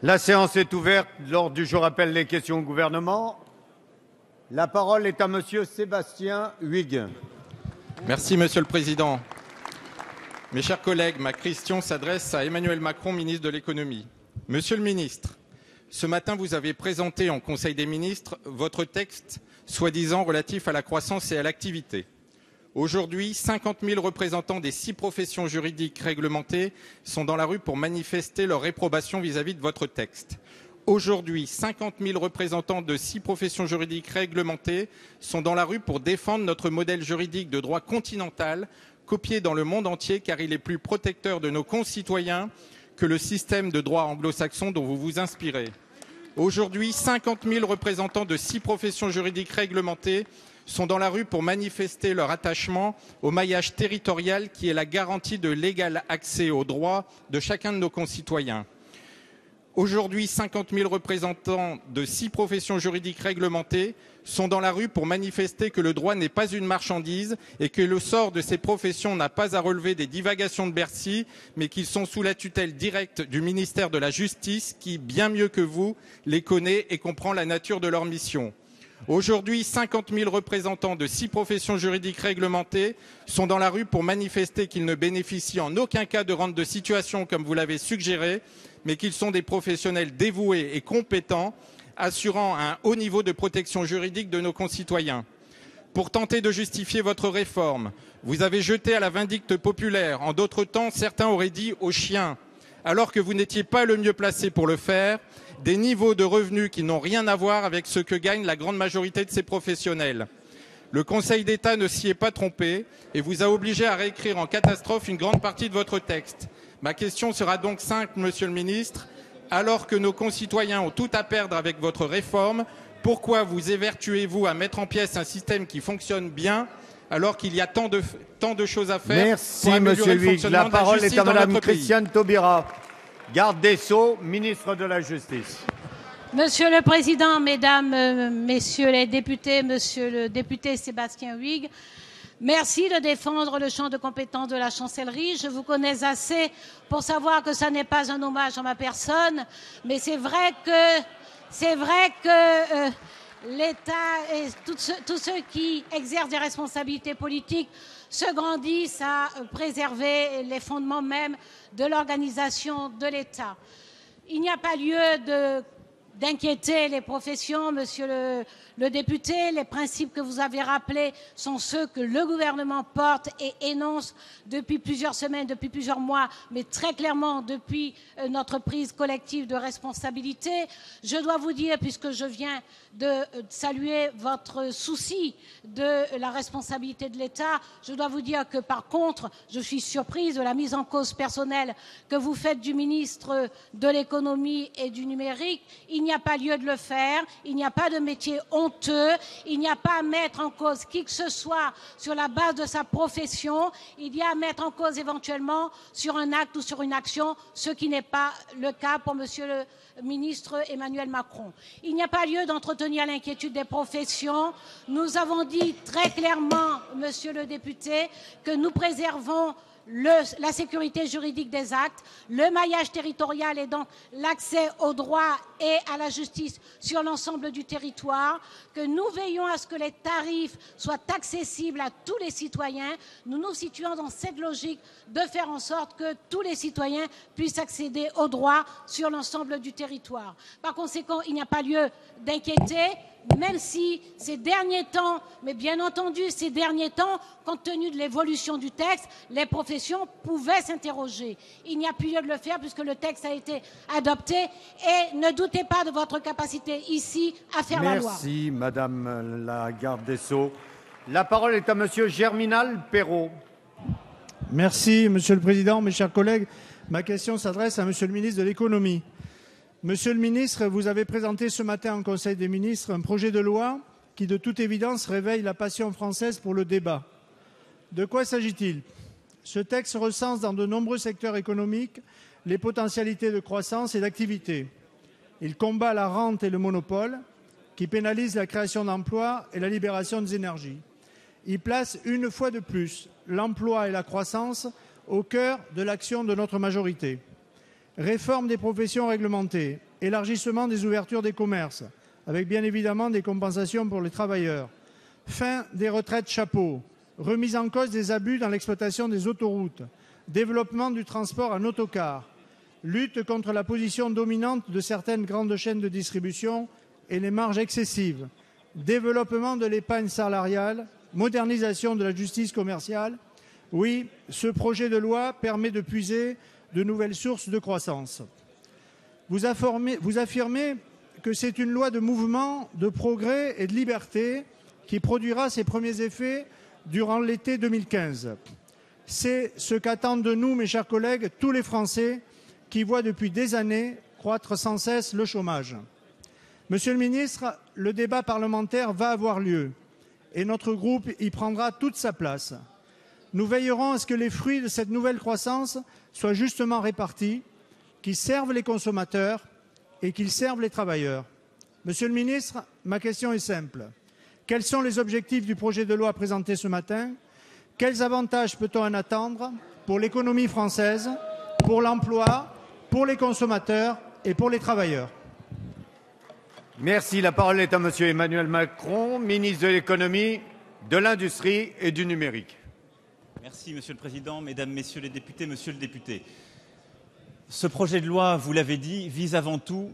La séance est ouverte. L'ordre du jour appelle les questions au gouvernement. La parole est à monsieur Sébastien Huyghe. Merci Monsieur le Président. Mes chers collègues, ma question s'adresse à Emmanuel Macron, ministre de l'économie. Monsieur le ministre, ce matin, vous avez présenté en Conseil des ministres votre texte soi-disant relatif à la croissance et à l'activité. Aujourd'hui, 50 000 représentants des six professions juridiques réglementées sont dans la rue pour manifester leur réprobation vis-à-vis de votre texte. Aujourd'hui, 50 000 représentants de six professions juridiques réglementées sont dans la rue pour défendre notre modèle juridique de droit continental, copié dans le monde entier car il est plus protecteur de nos concitoyens que le système de droit anglo-saxon dont vous vous inspirez. Aujourd'hui, 50 000 représentants de six professions juridiques réglementées sont dans la rue pour manifester leur attachement au maillage territorial qui est la garantie de l'égal accès aux droits de chacun de nos concitoyens. Aujourd'hui, 50 000 représentants de six professions juridiques réglementées sont dans la rue pour manifester que le droit n'est pas une marchandise et que le sort de ces professions n'a pas à relever des divagations de Bercy, mais qu'ils sont sous la tutelle directe du ministère de la Justice qui, bien mieux que vous, les connaît et comprend la nature de leur mission. Aujourd'hui, 50 000 représentants de six professions juridiques réglementées sont dans la rue pour manifester qu'ils ne bénéficient en aucun cas de rente de situation comme vous l'avez suggéré, mais qu'ils sont des professionnels dévoués et compétents, assurant un haut niveau de protection juridique de nos concitoyens. Pour tenter de justifier votre réforme, vous avez jeté à la vindicte populaire, en d'autres temps certains auraient dit aux chiens, alors que vous n'étiez pas le mieux placé pour le faire, des niveaux de revenus qui n'ont rien à voir avec ce que gagne la grande majorité de ces professionnels. Le Conseil d'État ne s'y est pas trompé et vous a obligé à réécrire en catastrophe une grande partie de votre texte. Ma question sera donc simple, Monsieur le Ministre. Alors que nos concitoyens ont tout à perdre avec votre réforme, pourquoi vous évertuez-vous à mettre en pièce un système qui fonctionne bien alors qu'il y a tant de, tant de choses à faire Merci, pour améliorer monsieur le Huyghe. fonctionnement La de la parole justice est à dans madame notre pays? Christiane Taubira, garde des Sceaux, ministre de la Justice. Monsieur le Président, Mesdames, euh, Messieurs les députés, Monsieur le député Sébastien Huyghe, merci de défendre le champ de compétences de la chancellerie. Je vous connais assez pour savoir que ça n'est pas un hommage à ma personne, mais c'est vrai que euh, l'État et tous ceux qui exercent des responsabilités politiques se grandissent à préserver les fondements même de l'organisation de l'État. Il n'y a pas lieu de d'inquiéter les professions, monsieur le, député. Les principes que vous avez rappelés sont ceux que le gouvernement porte et énonce depuis plusieurs semaines, depuis plusieurs mois, mais très clairement depuis euh, notre prise collective de responsabilité. Je dois vous dire, puisque je viens de euh, saluer votre souci de la responsabilité de l'État, je dois vous dire que par contre, je suis surprise de la mise en cause personnelle que vous faites du ministre de l'économie et du numérique. N'y a pas lieu de le faire, il n'y a pas de métier honteux, il n'y a pas à mettre en cause qui que ce soit sur la base de sa profession, il y a à mettre en cause éventuellement sur un acte ou sur une action, ce qui n'est pas le cas pour monsieur le ministre Emmanuel Macron. Il n'y a pas lieu d'entretenir l'inquiétude des professions. Nous avons dit très clairement, monsieur le député, que nous préservons la sécurité juridique des actes, le maillage territorial et donc l'accès au droit et à la justice sur l'ensemble du territoire, que nous veillons à ce que les tarifs soient accessibles à tous les citoyens. Nous nous situons dans cette logique de faire en sorte que tous les citoyens puissent accéder au droit sur l'ensemble du territoire. Par conséquent, il n'y a pas lieu d'inquiéter même si ces derniers temps, mais bien entendu ces derniers temps, compte tenu de l'évolution du texte, les professions pouvaient s'interroger. Il n'y a plus lieu de le faire puisque le texte a été adopté et ne doutez pas de votre capacité ici à faire Merci, la loi. Merci, Madame la garde des Sceaux. La parole est à Monsieur Germinal Perrault. Merci, Monsieur le Président, mes chers collègues. Ma question s'adresse à Monsieur le ministre de l'économie. Monsieur le ministre, vous avez présenté ce matin en Conseil des ministres un projet de loi qui, de toute évidence, réveille la passion française pour le débat. De quoi s'agit-il? Ce texte recense dans de nombreux secteurs économiques les potentialités de croissance et d'activité. Il combat la rente et le monopole, qui pénalisent la création d'emplois et la libération des énergies. Il place une fois de plus l'emploi et la croissance au cœur de l'action de notre majorité réforme des professions réglementées, élargissement des ouvertures des commerces, avec bien évidemment des compensations pour les travailleurs, fin des retraites chapeaux, remise en cause des abus dans l'exploitation des autoroutes, développement du transport en autocar, lutte contre la position dominante de certaines grandes chaînes de distribution et les marges excessives, développement de l'épargne salariale, modernisation de la justice commerciale. Oui, ce projet de loi permet de puiser de nouvelles sources de croissance. Vous affirmez, que c'est une loi de mouvement, de progrès et de liberté qui produira ses premiers effets durant l'été 2015. C'est ce qu'attendent de nous, mes chers collègues, tous les Français qui voient depuis des années croître sans cesse le chômage. Monsieur le ministre, le débat parlementaire va avoir lieu et notre groupe y prendra toute sa place. Nous veillerons à ce que les fruits de cette nouvelle croissance soient justement répartis, qu'ils servent les consommateurs et qu'ils servent les travailleurs. Monsieur le ministre, ma question est simple. Quels sont les objectifs du projet de loi présenté ce matin? Quels avantages peut-on en attendre pour l'économie française, pour l'emploi, pour les consommateurs et pour les travailleurs? Merci. La parole est à Monsieur Emmanuel Macron, ministre de l'économie, de l'industrie et du numérique. Merci Monsieur le Président, Mesdames, Messieurs les députés, Monsieur le député. Ce projet de loi, vous l'avez dit, vise avant tout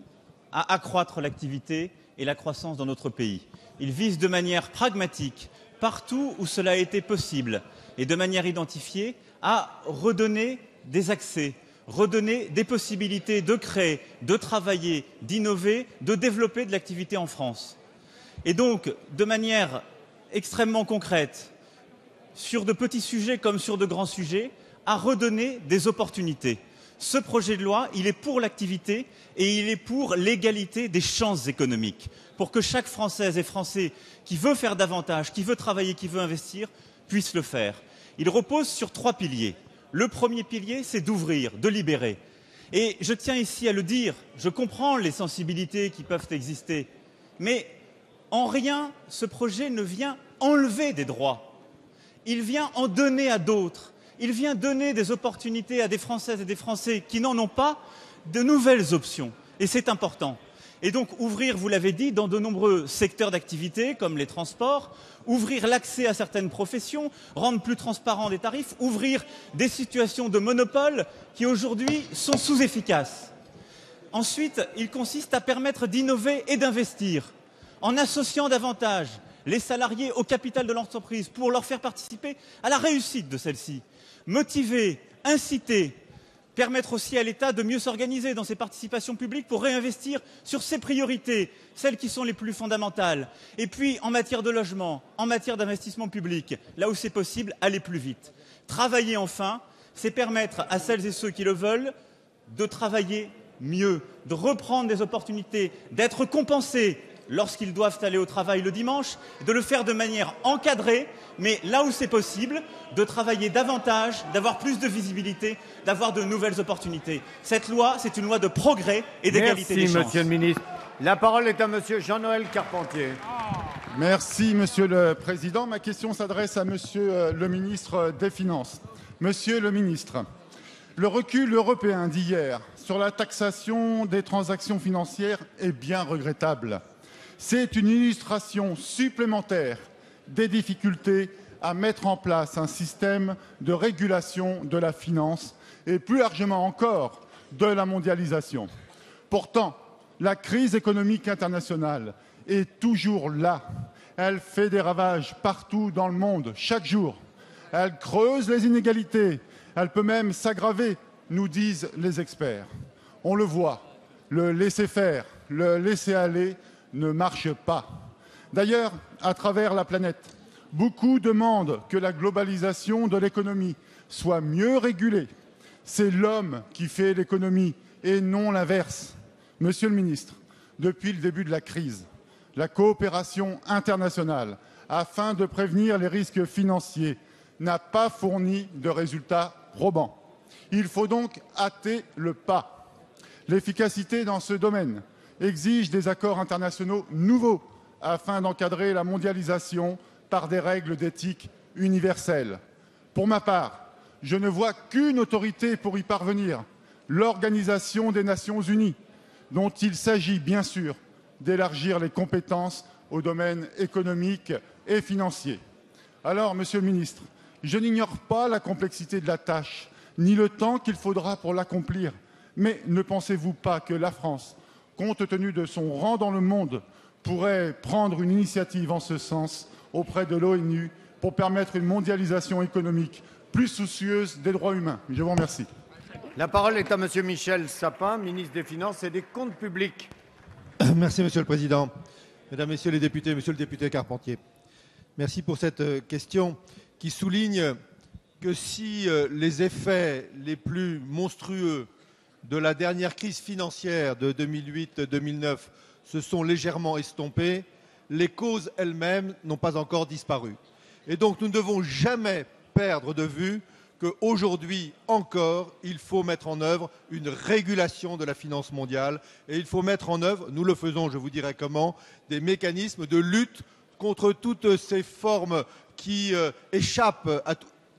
à accroître l'activité et la croissance dans notre pays. Il vise de manière pragmatique, partout où cela a été possible, et de manière identifiée, à redonner des accès redonner des possibilités de créer, de travailler, d'innover, de développer de l'activité en France. Et donc, de manière extrêmement concrète, sur de petits sujets comme sur de grands sujets, à redonner des opportunités. Ce projet de loi, il est pour l'activité et il est pour l'égalité des chances économiques, pour que chaque Française et Français qui veut faire davantage, qui veut travailler, qui veut investir, puisse le faire. Il repose sur trois piliers. Le premier pilier, c'est d'ouvrir, de libérer. Et je tiens ici à le dire, je comprends les sensibilités qui peuvent exister, mais en rien ce projet ne vient enlever des droits. Il vient en donner à d'autres. Il vient donner des opportunités à des Françaises et des Français qui n'en ont pas, de nouvelles options. Et c'est important. Et donc ouvrir, vous l'avez dit, dans de nombreux secteurs d'activité, comme les transports, ouvrir l'accès à certaines professions, rendre plus transparents des tarifs, ouvrir des situations de monopole qui aujourd'hui sont sous-efficaces. Ensuite, il consiste à permettre d'innover et d'investir en associant davantage les salariés au capital de l'entreprise pour leur faire participer à la réussite de celle-ci, motiver, inciter, permettre aussi à l'État de mieux s'organiser dans ses participations publiques pour réinvestir sur ses priorités, celles qui sont les plus fondamentales. Et puis, en matière de logement, en matière d'investissement public, là où c'est possible, aller plus vite. Travailler enfin, c'est permettre à celles et ceux qui le veulent de travailler mieux, de reprendre des opportunités, d'être compensés lorsqu'ils doivent aller au travail le dimanche, de le faire de manière encadrée, mais là où c'est possible, de travailler davantage, d'avoir plus de visibilité, d'avoir de nouvelles opportunités. Cette loi, c'est une loi de progrès et d'égalité des chances. Merci, Monsieur le Ministre. La parole est à Monsieur Jean-Noël Carpentier. Merci, Monsieur le Président. Ma question s'adresse à Monsieur euh, le Ministre des Finances. Monsieur le Ministre, le recul européen d'hier sur la taxation des transactions financières est bien regrettable. C'est une illustration supplémentaire des difficultés à mettre en place un système de régulation de la finance et plus largement encore de la mondialisation. Pourtant, la crise économique internationale est toujours là. Elle fait des ravages partout dans le monde, chaque jour. Elle creuse les inégalités. Elle peut même s'aggraver, nous disent les experts. On le voit, le laisser faire, le laisser aller ne marche pas. D'ailleurs, à travers la planète, beaucoup demandent que la globalisation de l'économie soit mieux régulée. C'est l'homme qui fait l'économie et non l'inverse. Monsieur le ministre, depuis le début de la crise, la coopération internationale afin de prévenir les risques financiers n'a pas fourni de résultats probants. Il faut donc hâter le pas. L'efficacité dans ce domaine exige des accords internationaux nouveaux afin d'encadrer la mondialisation par des règles d'éthique universelles. Pour ma part, je ne vois qu'une autorité pour y parvenir, l'Organisation des Nations Unies. dont il s'agit bien sûr d'élargir les compétences au domaine économique et financier. Alors, Monsieur le ministre, je n'ignore pas la complexité de la tâche, ni le temps qu'il faudra pour l'accomplir. Mais ne pensez-vous pas que la France, compte tenu de son rang dans le monde, pourrait prendre une initiative en ce sens auprès de l'ONU pour permettre une mondialisation économique plus soucieuse des droits humains Je vous remercie. La parole est à Monsieur Michel Sapin, ministre des Finances et des Comptes publics. Merci Monsieur le Président. Mesdames, Messieurs les députés, Monsieur le député Carpentier, merci pour cette euh, question qui souligne que si euh, les effets les plus monstrueux de la dernière crise financière de 2008-2009 se sont légèrement estompés, les causes elles-mêmes n'ont pas encore disparu. Et donc nous ne devons jamais perdre de vue qu'aujourd'hui encore, il faut mettre en œuvre une régulation de la finance mondiale et il faut mettre en œuvre, nous le faisons, je vous dirai comment, des mécanismes de lutte contre toutes ces formes qui euh, échappent à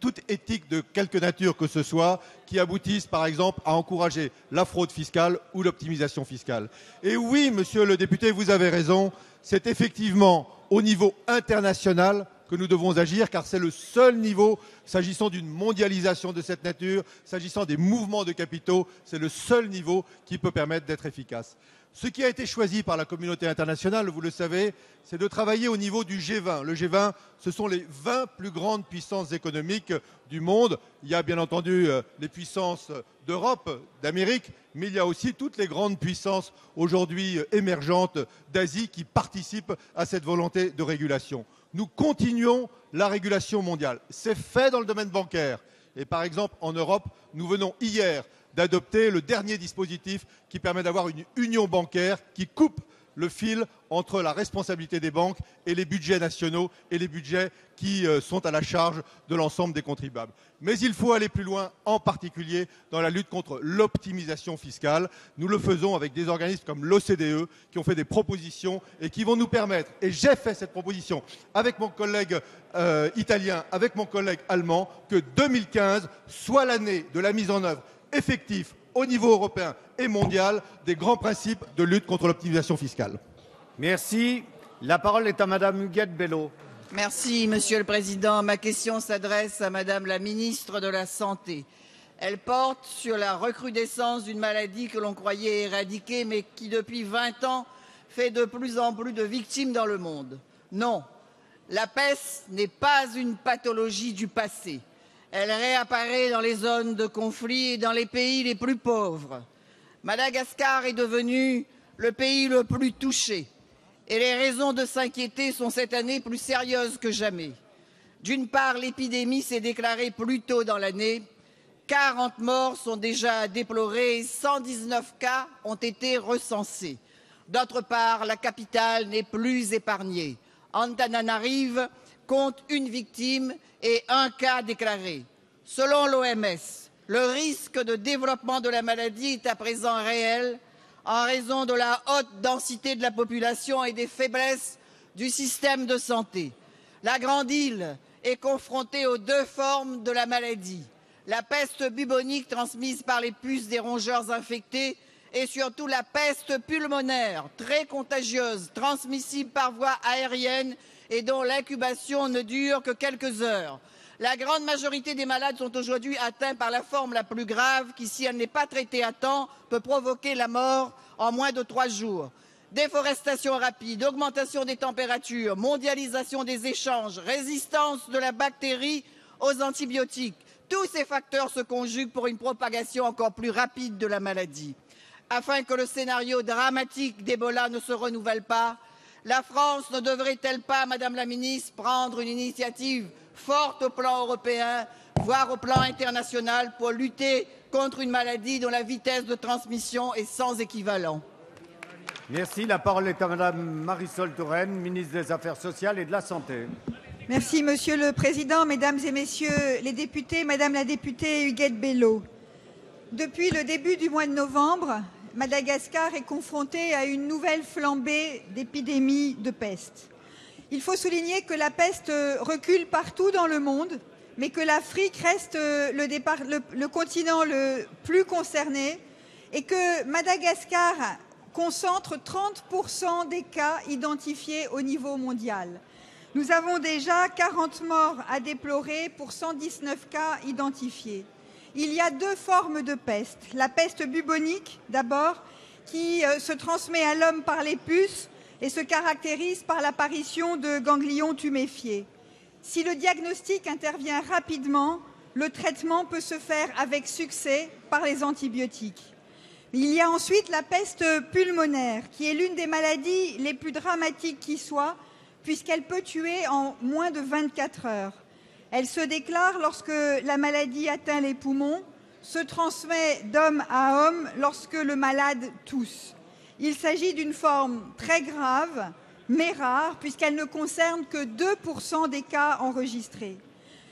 toute éthique de quelque nature que ce soit, qui aboutissent par exemple à encourager la fraude fiscale ou l'optimisation fiscale. Et oui, monsieur le député, vous avez raison, c'est effectivement au niveau international que nous devons agir, car c'est le seul niveau, s'agissant d'une mondialisation de cette nature, s'agissant des mouvements de capitaux, c'est le seul niveau qui peut permettre d'être efficace. Ce qui a été choisi par la communauté internationale, vous le savez, c'est de travailler au niveau du G20. Le G20, ce sont les 20 plus grandes puissances économiques du monde. Il y a bien entendu euh, les puissances d'Europe, d'Amérique, mais il y a aussi toutes les grandes puissances aujourd'hui euh, émergentes d'Asie qui participent à cette volonté de régulation nous continuons la régulation mondiale. C'est fait dans le domaine bancaire. Et par exemple, en Europe, nous venons hier d'adopter le dernier dispositif qui permet d'avoir une union bancaire qui coupe le fil entre la responsabilité des banques et les budgets nationaux et les budgets qui euh, sont à la charge de l'ensemble des contribuables. Mais il faut aller plus loin, en particulier dans la lutte contre l'optimisation fiscale. Nous le faisons avec des organismes comme l'OCDE qui ont fait des propositions et qui vont nous permettre, et j'ai fait cette proposition avec mon collègue euh, italien, avec mon collègue allemand, que 2015 soit l'année de la mise en œuvre effective au niveau européen et mondial des grands principes de lutte contre l'optimisation fiscale. Merci. La parole est à Madame Huguette Bello. Merci, Monsieur le Président. Ma question s'adresse à Madame la ministre de la Santé. Elle porte sur la recrudescence d'une maladie que l'on croyait éradiquée, mais qui, depuis 20 ans, fait de plus en plus de victimes dans le monde. Non, la peste n'est pas une pathologie du passé. Elle réapparaît dans les zones de conflit et dans les pays les plus pauvres. Madagascar est devenu le pays le plus touché et les raisons de s'inquiéter sont cette année plus sérieuses que jamais. D'une part, l'épidémie s'est déclarée plus tôt dans l'année. 40 morts sont déjà et 119 cas ont été recensés. D'autre part, la capitale n'est plus épargnée. Antananarive compte une victime et un cas déclaré. Selon l'OMS, le risque de développement de la maladie est à présent réel en raison de la haute densité de la population et des faiblesses du système de santé. La Grande Île est confrontée aux deux formes de la maladie. La peste bubonique transmise par les puces des rongeurs infectés et surtout la peste pulmonaire, très contagieuse, transmissible par voie aérienne et dont l'incubation ne dure que quelques heures. La grande majorité des malades sont aujourd'hui atteints par la forme la plus grave qui, si elle n'est pas traitée à temps, peut provoquer la mort en moins de trois jours. Déforestation rapide, augmentation des températures, mondialisation des échanges, résistance de la bactérie aux antibiotiques. Tous ces facteurs se conjuguent pour une propagation encore plus rapide de la maladie. Afin que le scénario dramatique d'Ebola ne se renouvelle pas, la France ne devrait-elle pas, Madame la Ministre, prendre une initiative forte au plan européen, voire au plan international, pour lutter contre une maladie dont la vitesse de transmission est sans équivalent? Merci. La parole est à Madame Marisol Touraine, ministre des Affaires sociales et de la Santé. Merci, Monsieur le Président, Mesdames et Messieurs les députés, Madame la députée Huguette Bello. Depuis le début du mois de novembre, Madagascar est confronté à une nouvelle flambée d'épidémies de peste. Il faut souligner que la peste recule partout dans le monde, mais que l'Afrique reste le, continent le plus concerné et que Madagascar concentre 30% des cas identifiés au niveau mondial. Nous avons déjà 40 morts à déplorer pour 119 cas identifiés. Il y a deux formes de peste. La peste bubonique, d'abord, qui euh, se transmet à l'homme par les puces et se caractérise par l'apparition de ganglions tuméfiés. Si le diagnostic intervient rapidement, le traitement peut se faire avec succès par les antibiotiques. Il y a ensuite la peste pulmonaire, qui est l'une des maladies les plus dramatiques qui soient, puisqu'elle peut tuer en moins de 24 heures. Elle se déclare lorsque la maladie atteint les poumons, se transmet d'homme à homme lorsque le malade tousse. Il s'agit d'une forme très grave, mais rare, puisqu'elle ne concerne que 2% des cas enregistrés.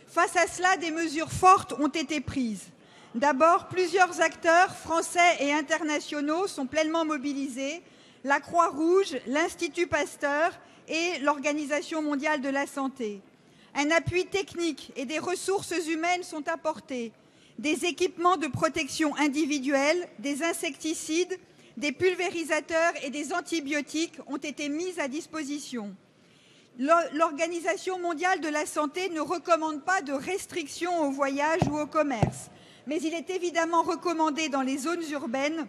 Face à cela, des mesures fortes ont été prises. D'abord, plusieurs acteurs français et internationaux sont pleinement mobilisés la Croix-Rouge, l'Institut Pasteur et l'Organisation mondiale de la santé. Un appui technique et des ressources humaines sont apportés, des équipements de protection individuelle, des insecticides, des pulvérisateurs et des antibiotiques ont été mis à disposition. L'Organisation mondiale de la santé ne recommande pas de restrictions au voyage ou au commerce mais il est évidemment recommandé dans les zones urbaines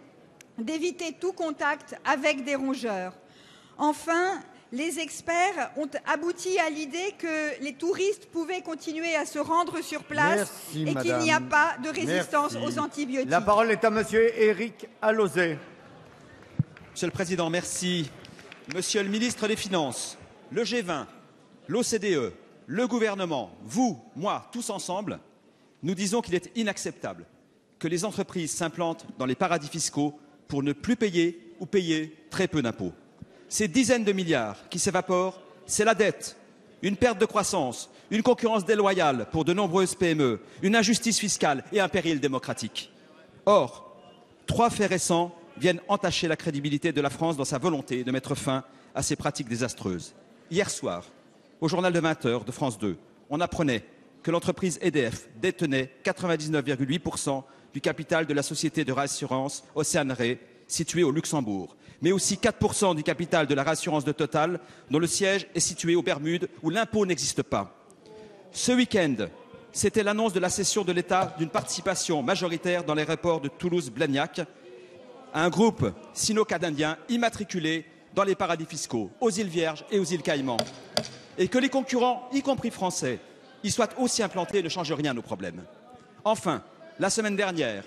d'éviter tout contact avec des rongeurs. Enfin, les experts ont abouti à l'idée que les touristes pouvaient continuer à se rendre sur place et qu'il n'y a pas de résistance aux antibiotiques. La parole est à Monsieur Éric Alauzet. Monsieur le Président, merci. Monsieur le ministre des Finances, le G20, l'OCDE, le gouvernement, vous, moi, tous ensemble, nous disons qu'il est inacceptable que les entreprises s'implantent dans les paradis fiscaux pour ne plus payer ou payer très peu d'impôts. Ces dizaines de milliards qui s'évaporent, c'est la dette, une perte de croissance, une concurrence déloyale pour de nombreuses PME, une injustice fiscale et un péril démocratique. Or, trois faits récents viennent entacher la crédibilité de la France dans sa volonté de mettre fin à ces pratiques désastreuses. Hier soir, au journal de 20 heures de France 2, on apprenait que l'entreprise EDF détenait 99,8% du capital de la société de réassurance Océane Ré, située au Luxembourg, mais aussi 4% du capital de la réassurance de Total, dont le siège est situé aux Bermudes, où l'impôt n'existe pas. Ce week-end, c'était l'annonce de la cession de l'État d'une participation majoritaire dans l'aéroport de Toulouse-Blagnac à un groupe sino-canadien immatriculé dans les paradis fiscaux, aux îles Vierges et aux îles Caïmans. Et que les concurrents, y compris français, y soit aussi implanté ne change rien à nos problèmes. Enfin, la semaine dernière,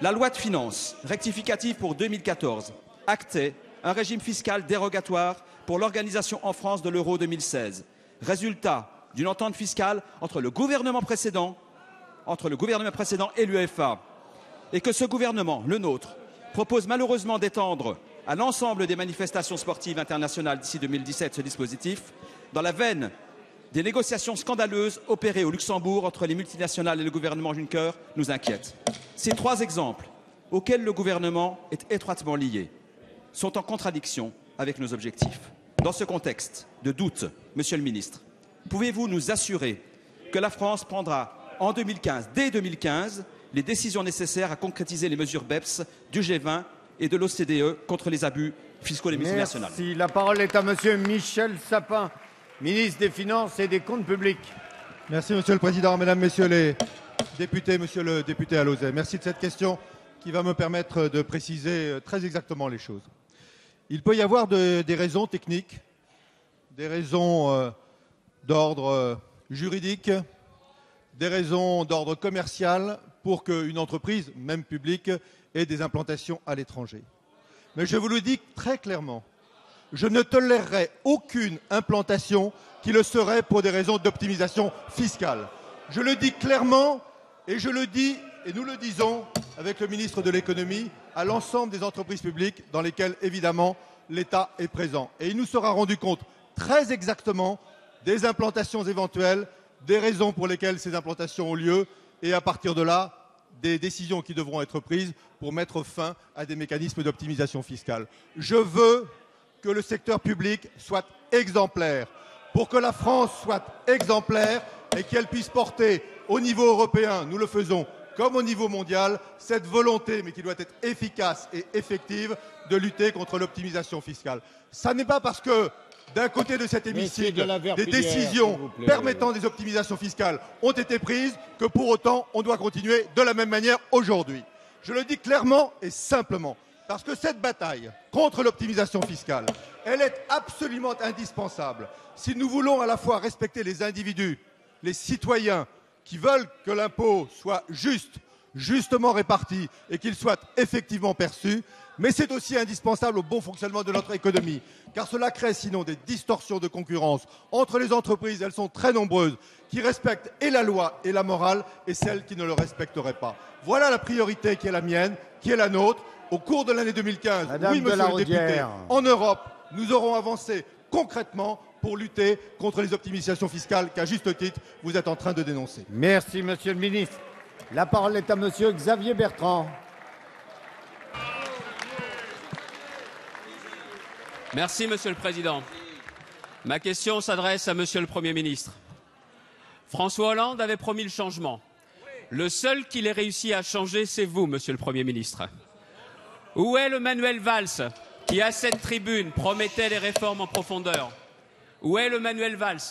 la loi de finances rectificative pour 2014 actait un régime fiscal dérogatoire pour l'organisation en France de l'euro 2016, résultat d'une entente fiscale entre le gouvernement précédent, entre le gouvernement précédent et l'UEFA, et que ce gouvernement, le nôtre, propose malheureusement d'étendre à l'ensemble des manifestations sportives internationales d'ici 2017 ce dispositif, dans la veine des négociations scandaleuses opérées au Luxembourg entre les multinationales et le gouvernement Juncker nous inquiètent. Ces trois exemples, auxquels le gouvernement est étroitement lié, sont en contradiction avec nos objectifs. Dans ce contexte de doute, Monsieur le Ministre, pouvez-vous nous assurer que la France prendra en 2015, dès 2015, les décisions nécessaires à concrétiser les mesures BEPS du G20 et de l'OCDE contre les abus fiscaux des multinationales? Merci. La parole est à Monsieur Michel Sapin ministre des Finances et des Comptes publics. Merci, Monsieur le Président, Mesdames, Messieurs les députés, Monsieur le député Alauzet. Merci de cette question qui va me permettre de préciser euh, très exactement les choses. Il peut y avoir de, des raisons techniques, des raisons euh, d'ordre euh, juridique, des raisons d'ordre commercial pour qu'une entreprise, même publique, ait des implantations à l'étranger. Mais je vous le dis très clairement, je ne tolérerai aucune implantation qui le serait pour des raisons d'optimisation fiscale. Je le dis clairement et je le dis et nous le disons avec le ministre de l'économie à l'ensemble des entreprises publiques dans lesquelles évidemment l'État est présent. Et il nous sera rendu compte très exactement des implantations éventuelles, des raisons pour lesquelles ces implantations ont lieu et à partir de là, des décisions qui devront être prises pour mettre fin à des mécanismes d'optimisation fiscale. Je veux que le secteur public soit exemplaire, pour que la France soit exemplaire et qu'elle puisse porter au niveau européen, nous le faisons comme au niveau mondial, cette volonté, mais qui doit être efficace et effective, de lutter contre l'optimisation fiscale. Ça n'est pas parce que d'un côté de cet hémicycle, des décisions permettant des optimisations fiscales ont été prises que pour autant on doit continuer de la même manière aujourd'hui. Je le dis clairement et simplement, parce que cette bataille contre l'optimisation fiscale, elle est absolument indispensable si nous voulons à la fois respecter les individus, les citoyens qui veulent que l'impôt soit juste, justement réparti et qu'il soit effectivement perçu, mais c'est aussi indispensable au bon fonctionnement de notre économie, car cela crée sinon des distorsions de concurrence entre les entreprises, elles sont très nombreuses, qui respectent et la loi et la morale, et celles qui ne le respecteraient pas. Voilà la priorité qui est la mienne, qui est la nôtre. Au cours de l'année 2015, oui, monsieur le député, en Europe, nous aurons avancé concrètement pour lutter contre les optimisations fiscales qu'à juste titre, vous êtes en train de dénoncer. Merci, monsieur le ministre. La parole est à monsieur Xavier Bertrand. Merci, Monsieur le Président. Ma question s'adresse à Monsieur le Premier ministre. François Hollande avait promis le changement. Le seul qu'il ait réussi à changer, c'est vous, Monsieur le Premier ministre. Où est le Manuel Valls qui, à cette tribune, promettait les réformes en profondeur? Où est le Manuel Valls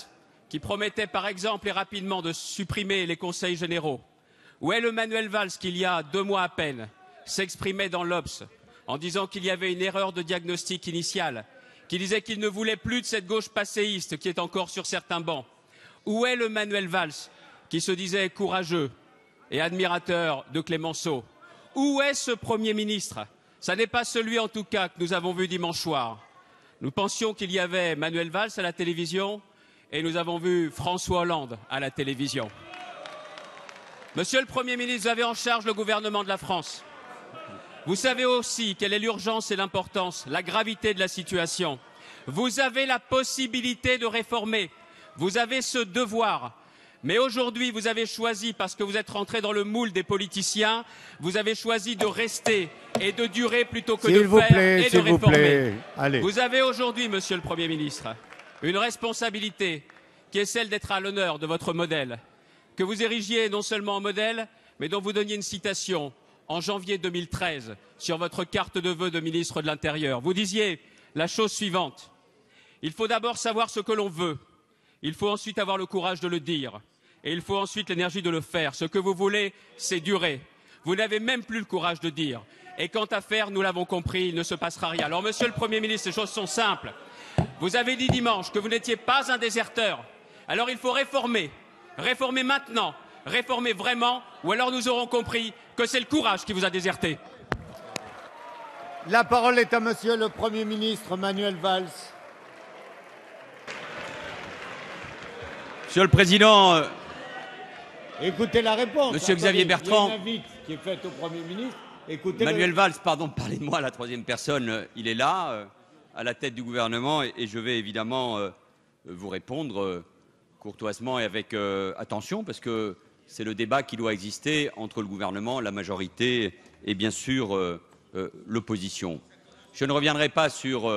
qui promettait, par exemple, et rapidement, de supprimer les conseils généraux? Où est le Manuel Valls qui, il y a deux mois à peine, s'exprimait dans l'Obs en disant qu'il y avait une erreur de diagnostic initial, qui disait qu'il ne voulait plus de cette gauche passéiste qui est encore sur certains bancs? Où est le Manuel Valls qui se disait courageux et admirateur de Clémenceau? Où est ce Premier ministre Ce n'est pas celui en tout cas que nous avons vu dimanche soir. Nous pensions qu'il y avait Manuel Valls à la télévision et nous avons vu François Hollande à la télévision. Monsieur le Premier ministre, vous avez en charge le gouvernement de la France. Vous savez aussi quelle est l'urgence et l'importance, la gravité de la situation. Vous avez la possibilité de réformer. Vous avez ce devoir. Mais aujourd'hui, vous avez choisi, parce que vous êtes rentré dans le moule des politiciens, vous avez choisi de rester et de durer plutôt que de vous faire plaît, et de vous réformer. plaît. Allez. Vous avez aujourd'hui, Monsieur le Premier ministre, une responsabilité qui est celle d'être à l'honneur de votre modèle, que vous érigiez non seulement en modèle, mais dont vous donniez une citation en janvier 2013 sur votre carte de vœux de ministre de l'Intérieur. Vous disiez la chose suivante. Il faut d'abord savoir ce que l'on veut. Il faut ensuite avoir le courage de le dire. Et il faut ensuite l'énergie de le faire. Ce que vous voulez, c'est durer. Vous n'avez même plus le courage de dire. Et quant à faire, nous l'avons compris, il ne se passera rien. Alors, Monsieur le Premier ministre, les choses sont simples. Vous avez dit dimanche que vous n'étiez pas un déserteur. Alors il faut réformer. Réformer maintenant. Réformer vraiment. Ou alors nous aurons compris que c'est le courage qui vous a déserté. La parole est à monsieur le Premier ministre Manuel Valls. Monsieur le Président, euh, Écoutez la réponse. Monsieur Xavier Attendez, Bertrand. Il y a une invite qui est faite au Premier ministre. Écoutez Manuel Valls, pardon de parler de moi à la troisième personne, euh, il est là, euh, à la tête du gouvernement, et, et je vais évidemment euh, vous répondre courtoisement et avec attention, parce que c'est le débat qui doit exister entre le gouvernement, la majorité et bien sûr l'opposition. Je ne reviendrai pas sur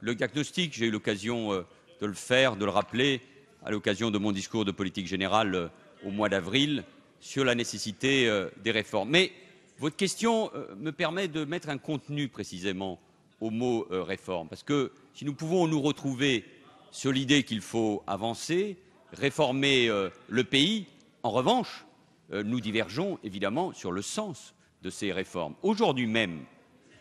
le diagnostic, j'ai eu l'occasion de le faire, de le rappeler à l'occasion de mon discours de politique générale euh, au mois d'avril sur la nécessité euh, des réformes. Mais votre question euh, me permet de mettre un contenu précisément au mot réforme, parce que si nous pouvons nous retrouver sur l'idée qu'il faut avancer, réformer le pays, en revanche, nous divergeons évidemment sur le sens de ces réformes. Aujourd'hui même,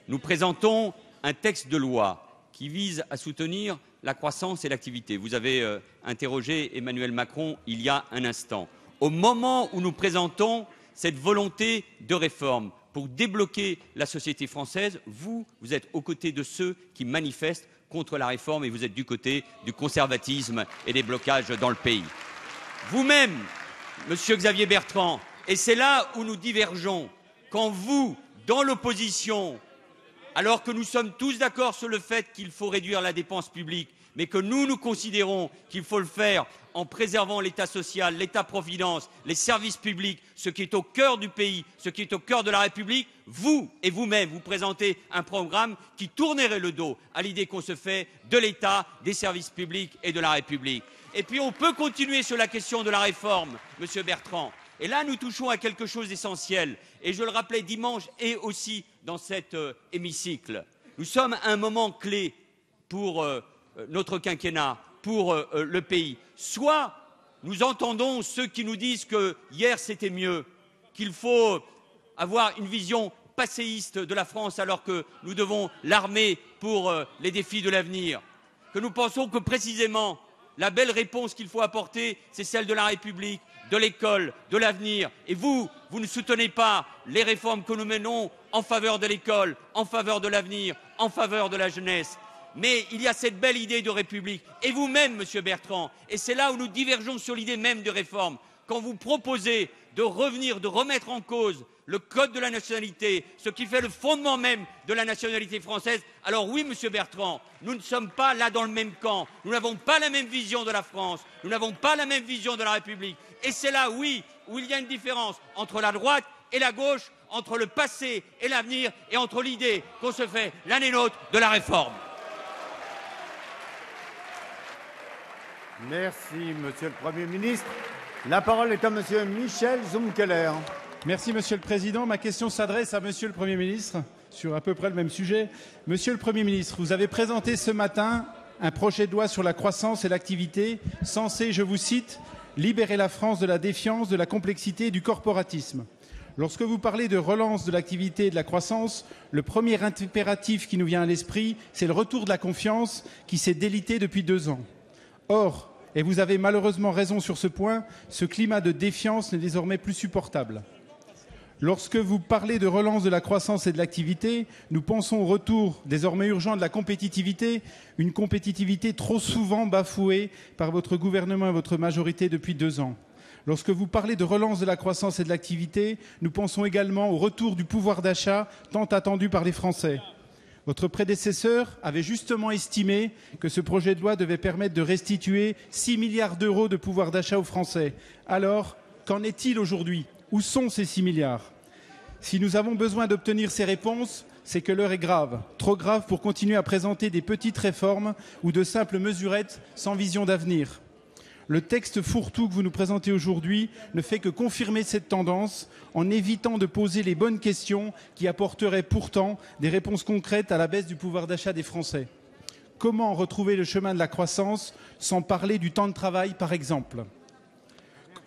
nous présentons un texte de loi qui vise à soutenir la croissance et l'activité. Vous avez euh, interrogé Emmanuel Macron il y a un instant. Au moment où nous présentons cette volonté de réforme pour débloquer la société française, vous, vous êtes aux côtés de ceux qui manifestent contre la réforme et vous êtes du côté du conservatisme et des blocages dans le pays. Vous-même, Monsieur Xavier Bertrand, et c'est là où nous divergeons, quand vous, dans l'opposition, alors que nous sommes tous d'accord sur le fait qu'il faut réduire la dépense publique, mais que nous, nous considérons qu'il faut le faire en préservant l'État social, l'État-providence, les services publics, ce qui est au cœur du pays, ce qui est au cœur de la République, vous et vous-même, vous présentez un programme qui tournerait le dos à l'idée qu'on se fait de l'État, des services publics et de la République. Et puis on peut continuer sur la question de la réforme, Monsieur Bertrand. Et là, nous touchons à quelque chose d'essentiel. Et je le rappelais dimanche et aussi dans cet euh, hémicycle. Nous sommes à un moment clé pour euh, notre quinquennat, pour euh, le pays. Soit nous entendons ceux qui nous disent que hier c'était mieux, qu'il faut avoir une vision passéiste de la France alors que nous devons l'armer pour les défis de l'avenir, que nous pensons que précisément la belle réponse qu'il faut apporter, c'est celle de la République, de l'école, de l'avenir. Et vous, vous ne soutenez pas les réformes que nous menons en faveur de l'école, en faveur de l'avenir, en faveur de la jeunesse. Mais il y a cette belle idée de République. Et vous-même, Monsieur Bertrand, et c'est là où nous divergeons sur l'idée même de réforme, quand vous proposez de revenir, de remettre en cause le code de la nationalité, ce qui fait le fondement même de la nationalité française, alors oui, Monsieur Bertrand, nous ne sommes pas là dans le même camp, nous n'avons pas la même vision de la France, nous n'avons pas la même vision de la République. Et c'est là, oui, où il y a une différence entre la droite et la gauche, entre le passé et l'avenir, et entre l'idée qu'on se fait l'un et l'autre de la réforme. Merci, Monsieur le Premier ministre. La parole est à Monsieur Michel Zumkeller. Merci, Monsieur le Président. Ma question s'adresse à Monsieur le Premier ministre sur à peu près le même sujet. Monsieur le Premier ministre, vous avez présenté ce matin un projet de loi sur la croissance et l'activité censé, je vous cite, libérer la France de la défiance, de la complexité et du corporatisme. Lorsque vous parlez de relance de l'activité et de la croissance, le premier impératif qui nous vient à l'esprit, c'est le retour de la confiance qui s'est délité depuis deux ans. Or, et vous avez malheureusement raison sur ce point, ce climat de défiance n'est désormais plus supportable. Lorsque vous parlez de relance de la croissance et de l'activité, nous pensons au retour désormais urgent de la compétitivité, une compétitivité trop souvent bafouée par votre gouvernement et votre majorité depuis deux ans. Lorsque vous parlez de relance de la croissance et de l'activité, nous pensons également au retour du pouvoir d'achat tant attendu par les Français. Votre prédécesseur avait justement estimé que ce projet de loi devait permettre de restituer 6 milliards d'euros de pouvoir d'achat aux Français. Alors, qu'en est-il aujourd'hui? Où sont ces 6 milliards? Si nous avons besoin d'obtenir ces réponses, c'est que l'heure est grave, trop grave pour continuer à présenter des petites réformes ou de simples mesurettes sans vision d'avenir. Le texte fourre-tout que vous nous présentez aujourd'hui ne fait que confirmer cette tendance en évitant de poser les bonnes questions qui apporteraient pourtant des réponses concrètes à la baisse du pouvoir d'achat des Français. Comment retrouver le chemin de la croissance sans parler du temps de travail, par exemple?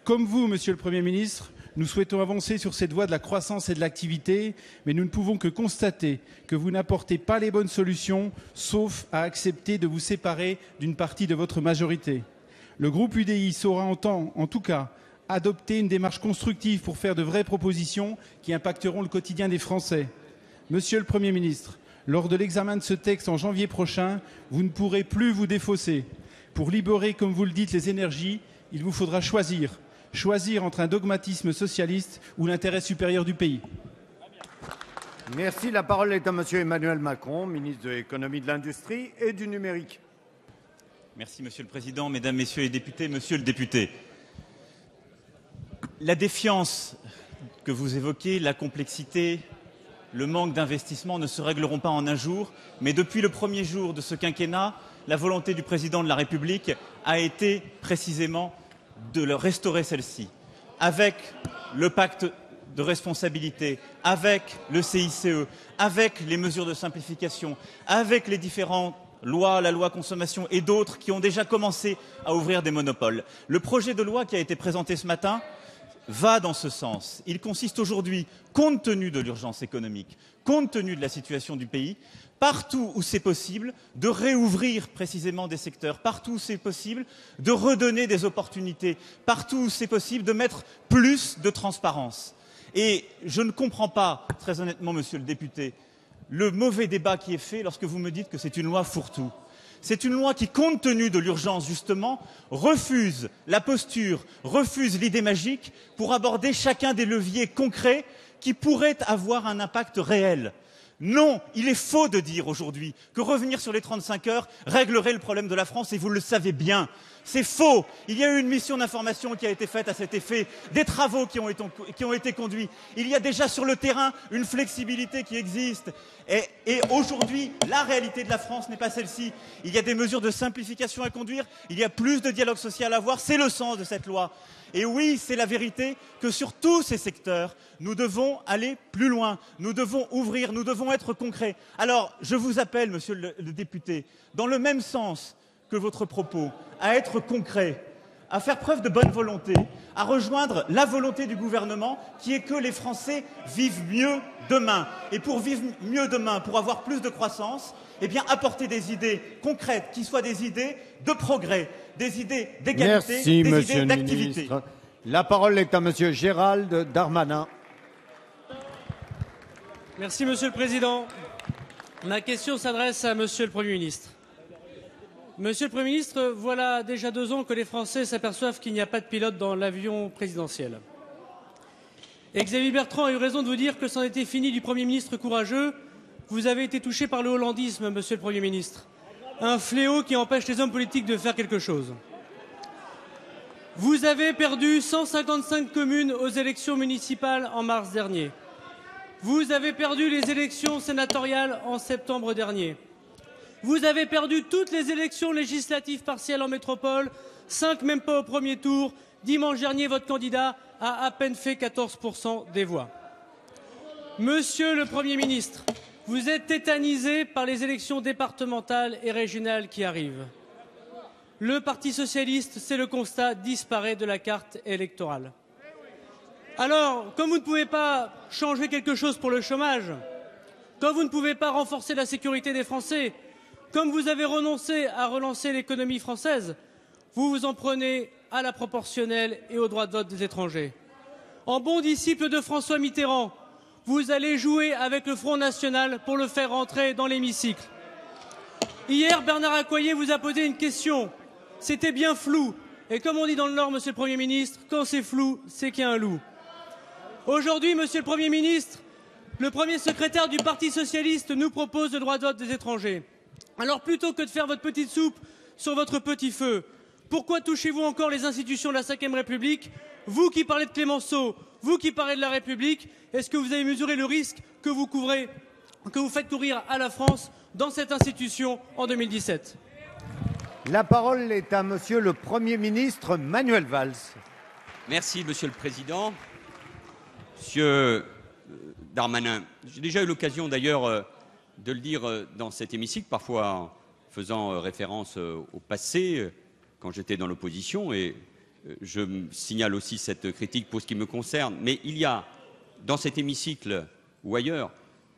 Comme vous, Monsieur le Premier ministre, nous souhaitons avancer sur cette voie de la croissance et de l'activité, mais nous ne pouvons que constater que vous n'apportez pas les bonnes solutions, sauf à accepter de vous séparer d'une partie de votre majorité. Le groupe UDI saura en, temps, en tout cas adopter une démarche constructive pour faire de vraies propositions qui impacteront le quotidien des Français. Monsieur le Premier ministre, lors de l'examen de ce texte en janvier prochain, vous ne pourrez plus vous défausser. Pour libérer, comme vous le dites, les énergies, il vous faudra choisir choisir entre un dogmatisme socialiste ou l'intérêt supérieur du pays. Merci. La parole est à Monsieur Emmanuel Macron, ministre de l'économie, de l'industrie et du numérique. Merci Monsieur le Président, Mesdames, Messieurs les députés, Monsieur le député. La défiance que vous évoquez, la complexité, le manque d'investissement ne se régleront pas en un jour, mais depuis le premier jour de ce quinquennat, la volonté du Président de la République a été précisément de restaurer celle-ci, avec le pacte de responsabilité, avec le CICE, avec les mesures de simplification, avec les différentes lois, la loi consommation et d'autres qui ont déjà commencé à ouvrir des monopoles. Le projet de loi qui a été présenté ce matin va dans ce sens. Il consiste aujourd'hui, compte tenu de l'urgence économique, compte tenu de la situation du pays, partout où c'est possible, de réouvrir précisément des secteurs, partout où c'est possible, de redonner des opportunités, partout où c'est possible, de mettre plus de transparence. Et je ne comprends pas, très honnêtement, monsieur le député, le mauvais débat qui est fait lorsque vous me dites que c'est une loi fourre-tout. C'est une loi qui, compte tenu de l'urgence, justement, refuse la posture, refuse l'idée magique pour aborder chacun des leviers concrets qui pourraient avoir un impact réel. Non, il est faux de dire aujourd'hui que revenir sur les 35 heures réglerait le problème de la France et vous le savez bien. C'est faux. Il y a eu une mission d'information qui a été faite à cet effet, des travaux qui ont, été, conduits. Il y a déjà sur le terrain une flexibilité qui existe. Et, et aujourd'hui, la réalité de la France n'est pas celle-ci. Il y a des mesures de simplification à conduire, il y a plus de dialogue social à avoir. C'est le sens de cette loi. Et oui, c'est la vérité que sur tous ces secteurs, nous devons aller plus loin, nous devons ouvrir, nous devons être concrets. Alors, je vous appelle, monsieur le, député, dans le même sens que votre propos, à être concret, à faire preuve de bonne volonté, à rejoindre la volonté du gouvernement qui est que les Français vivent mieux demain. Et pour vivre mieux demain, pour avoir plus de croissance, eh bien, apporter des idées concrètes qui soient des idées de progrès, des idées d'égalité, Merci, des monsieur idées le d'activité. ministre. La parole est à monsieur Gérald Darmanin. Merci, Monsieur le Président. Ma question s'adresse à Monsieur le Premier ministre. Monsieur le Premier ministre, voilà déjà deux ans que les Français s'aperçoivent qu'il n'y a pas de pilote dans l'avion présidentiel. Et Xavier Bertrand a eu raison de vous dire que c'en était fini du Premier ministre courageux. Vous avez été touché par le hollandisme, Monsieur le Premier ministre. Un fléau qui empêche les hommes politiques de faire quelque chose. Vous avez perdu 155 communes aux élections municipales en mars dernier. Vous avez perdu les élections sénatoriales en septembre dernier. Vous avez perdu toutes les élections législatives partielles en métropole, cinq même pas au premier tour. Dimanche dernier, votre candidat a à peine fait 14% des voix. Monsieur le Premier ministre, vous êtes tétanisé par les élections départementales et régionales qui arrivent. Le Parti socialiste, c'est le constat, disparaît de la carte électorale. Alors, comme vous ne pouvez pas changer quelque chose pour le chômage, comme vous ne pouvez pas renforcer la sécurité des Français, comme vous avez renoncé à relancer l'économie française, vous vous en prenez à la proportionnelle et au droit de vote des étrangers. En bon disciple de François Mitterrand, vous allez jouer avec le Front National pour le faire entrer dans l'hémicycle. Hier, Bernard Accoyer vous a posé une question. C'était bien flou. Et comme on dit dans le Nord, Monsieur le Premier ministre, quand c'est flou, c'est qu'il y a un loup. Aujourd'hui, Monsieur le Premier ministre, le premier secrétaire du Parti socialiste nous propose le droit de vote des étrangers. Alors plutôt que de faire votre petite soupe sur votre petit feu, pourquoi touchez-vous encore les institutions de la Ve République Vous qui parlez de Clémenceau, vous qui parlez de la République, est-ce que vous avez mesuré le risque que vous, couvrez, que vous faites courir à la France dans cette institution en 2017 La parole est à monsieur le Premier ministre Manuel Valls. Merci, Monsieur le Président. Monsieur euh, Darmanin, j'ai déjà eu l'occasion d'ailleurs euh, de le dire euh, dans cet hémicycle, parfois en faisant référence au passé, quand j'étais dans l'opposition, et je signale aussi cette critique pour ce qui me concerne. Mais il y a dans cet hémicycle ou ailleurs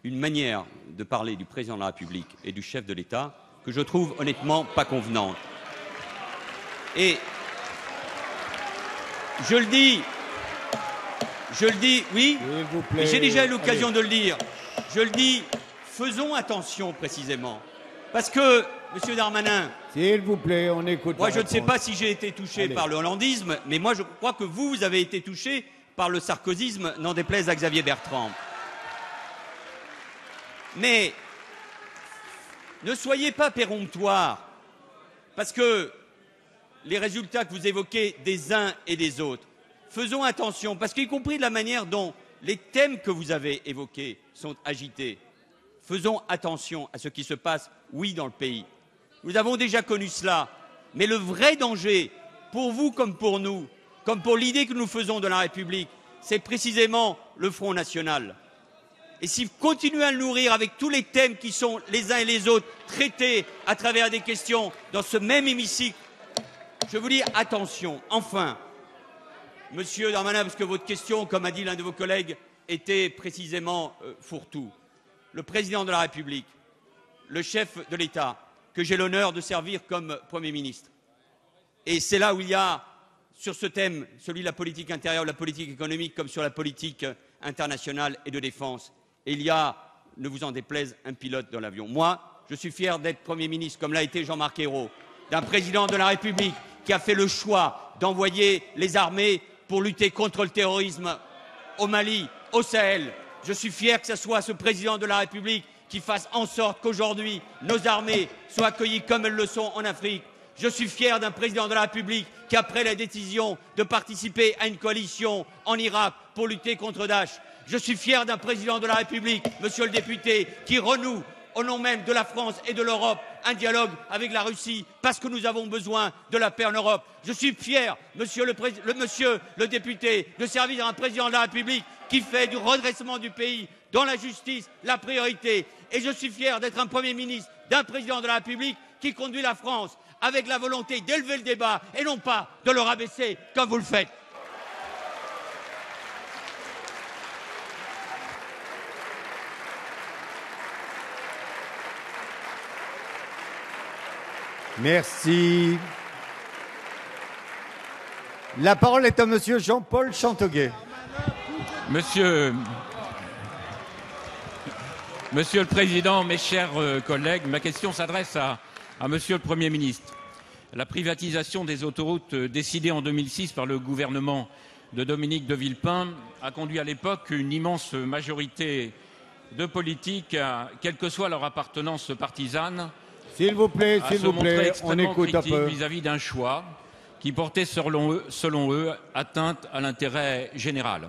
une manière de parler du président de la République et du chef de l'État que je trouve honnêtement pas convenante. Et je le dis, je le dis, oui, j'ai déjà eu l'occasion de le dire. Je le dis, faisons attention précisément. Parce que, Monsieur Darmanin, S'il vous plaît, on écoute. moi je ne sais pas si j'ai été touché Allez. par le hollandisme, mais moi je crois que vous, vous avez été touché par le sarkozysme, n'en déplaise à Xavier Bertrand. Mais ne soyez pas péremptoires, parce que les résultats que vous évoquez des uns et des autres, faisons attention, parce qu'y compris de la manière dont les thèmes que vous avez évoqués sont agités, faisons attention à ce qui se passe, oui, dans le pays. Nous avons déjà connu cela, mais le vrai danger, pour vous comme pour nous, comme pour l'idée que nous faisons de la République, c'est précisément le Front National. Et si vous continuez à le nourrir avec tous les thèmes qui sont les uns et les autres traités à travers des questions dans ce même hémicycle, je vous dis attention. Enfin, Monsieur Darmanin, parce que votre question, comme a dit l'un de vos collègues, était précisément euh, fourre-tout. Le président de la République, le chef de l'État, que j'ai l'honneur de servir comme Premier ministre. Et c'est là où il y a, sur ce thème, celui de la politique intérieure, de la politique économique, comme sur la politique internationale et de défense, il y a, ne vous en déplaise, un pilote dans l'avion. Moi, je suis fier d'être Premier ministre, comme l'a été Jean-Marc Ayrault, d'un président de la République qui a fait le choix d'envoyer les armées pour lutter contre le terrorisme au Mali, au Sahel. Je suis fier que ce soit ce président de la République qui fasse en sorte qu'aujourd'hui nos armées soient accueillies comme elles le sont en Afrique. Je suis fier d'un président de la République qui, après la décision de participer à une coalition en Irak pour lutter contre Daesh, je suis fier d'un président de la République, monsieur le député, qui renoue au nom même de la France et de l'Europe, un dialogue avec la Russie, parce que nous avons besoin de la paix en Europe. Je suis fier, monsieur le député, de servir un président de la République qui fait du redressement du pays dans la justice la priorité. Et je suis fier d'être un Premier ministre, d'un président de la République qui conduit la France avec la volonté d'élever le débat et non pas de le rabaisser comme vous le faites. Merci. La parole est à Monsieur Jean-Paul Chanteguet. Monsieur, Monsieur le Président, mes chers euh, collègues, ma question s'adresse à, à Monsieur le Premier ministre. La privatisation des autoroutes euh, décidée en 2006 par le gouvernement de Dominique de Villepin a conduit à l'époque une immense majorité de politiques, à, quelle que soit leur appartenance partisane, s'il vous plaît, à s'il se vous plaît, on extrêmement écoute un critique peu. vis-à-vis d'un choix qui portait selon eux, selon eux atteinte à l'intérêt général.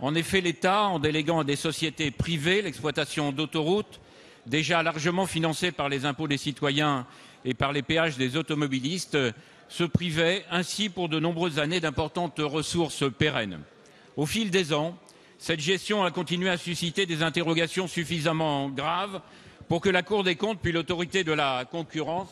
En effet, l'État, en déléguant à des sociétés privées l'exploitation d'autoroutes déjà largement financées par les impôts des citoyens et par les péages des automobilistes, se privait ainsi pour de nombreuses années d'importantes ressources pérennes. Au fil des ans, cette gestion a continué à susciter des interrogations suffisamment graves pour que la Cour des comptes puis l'autorité de la concurrence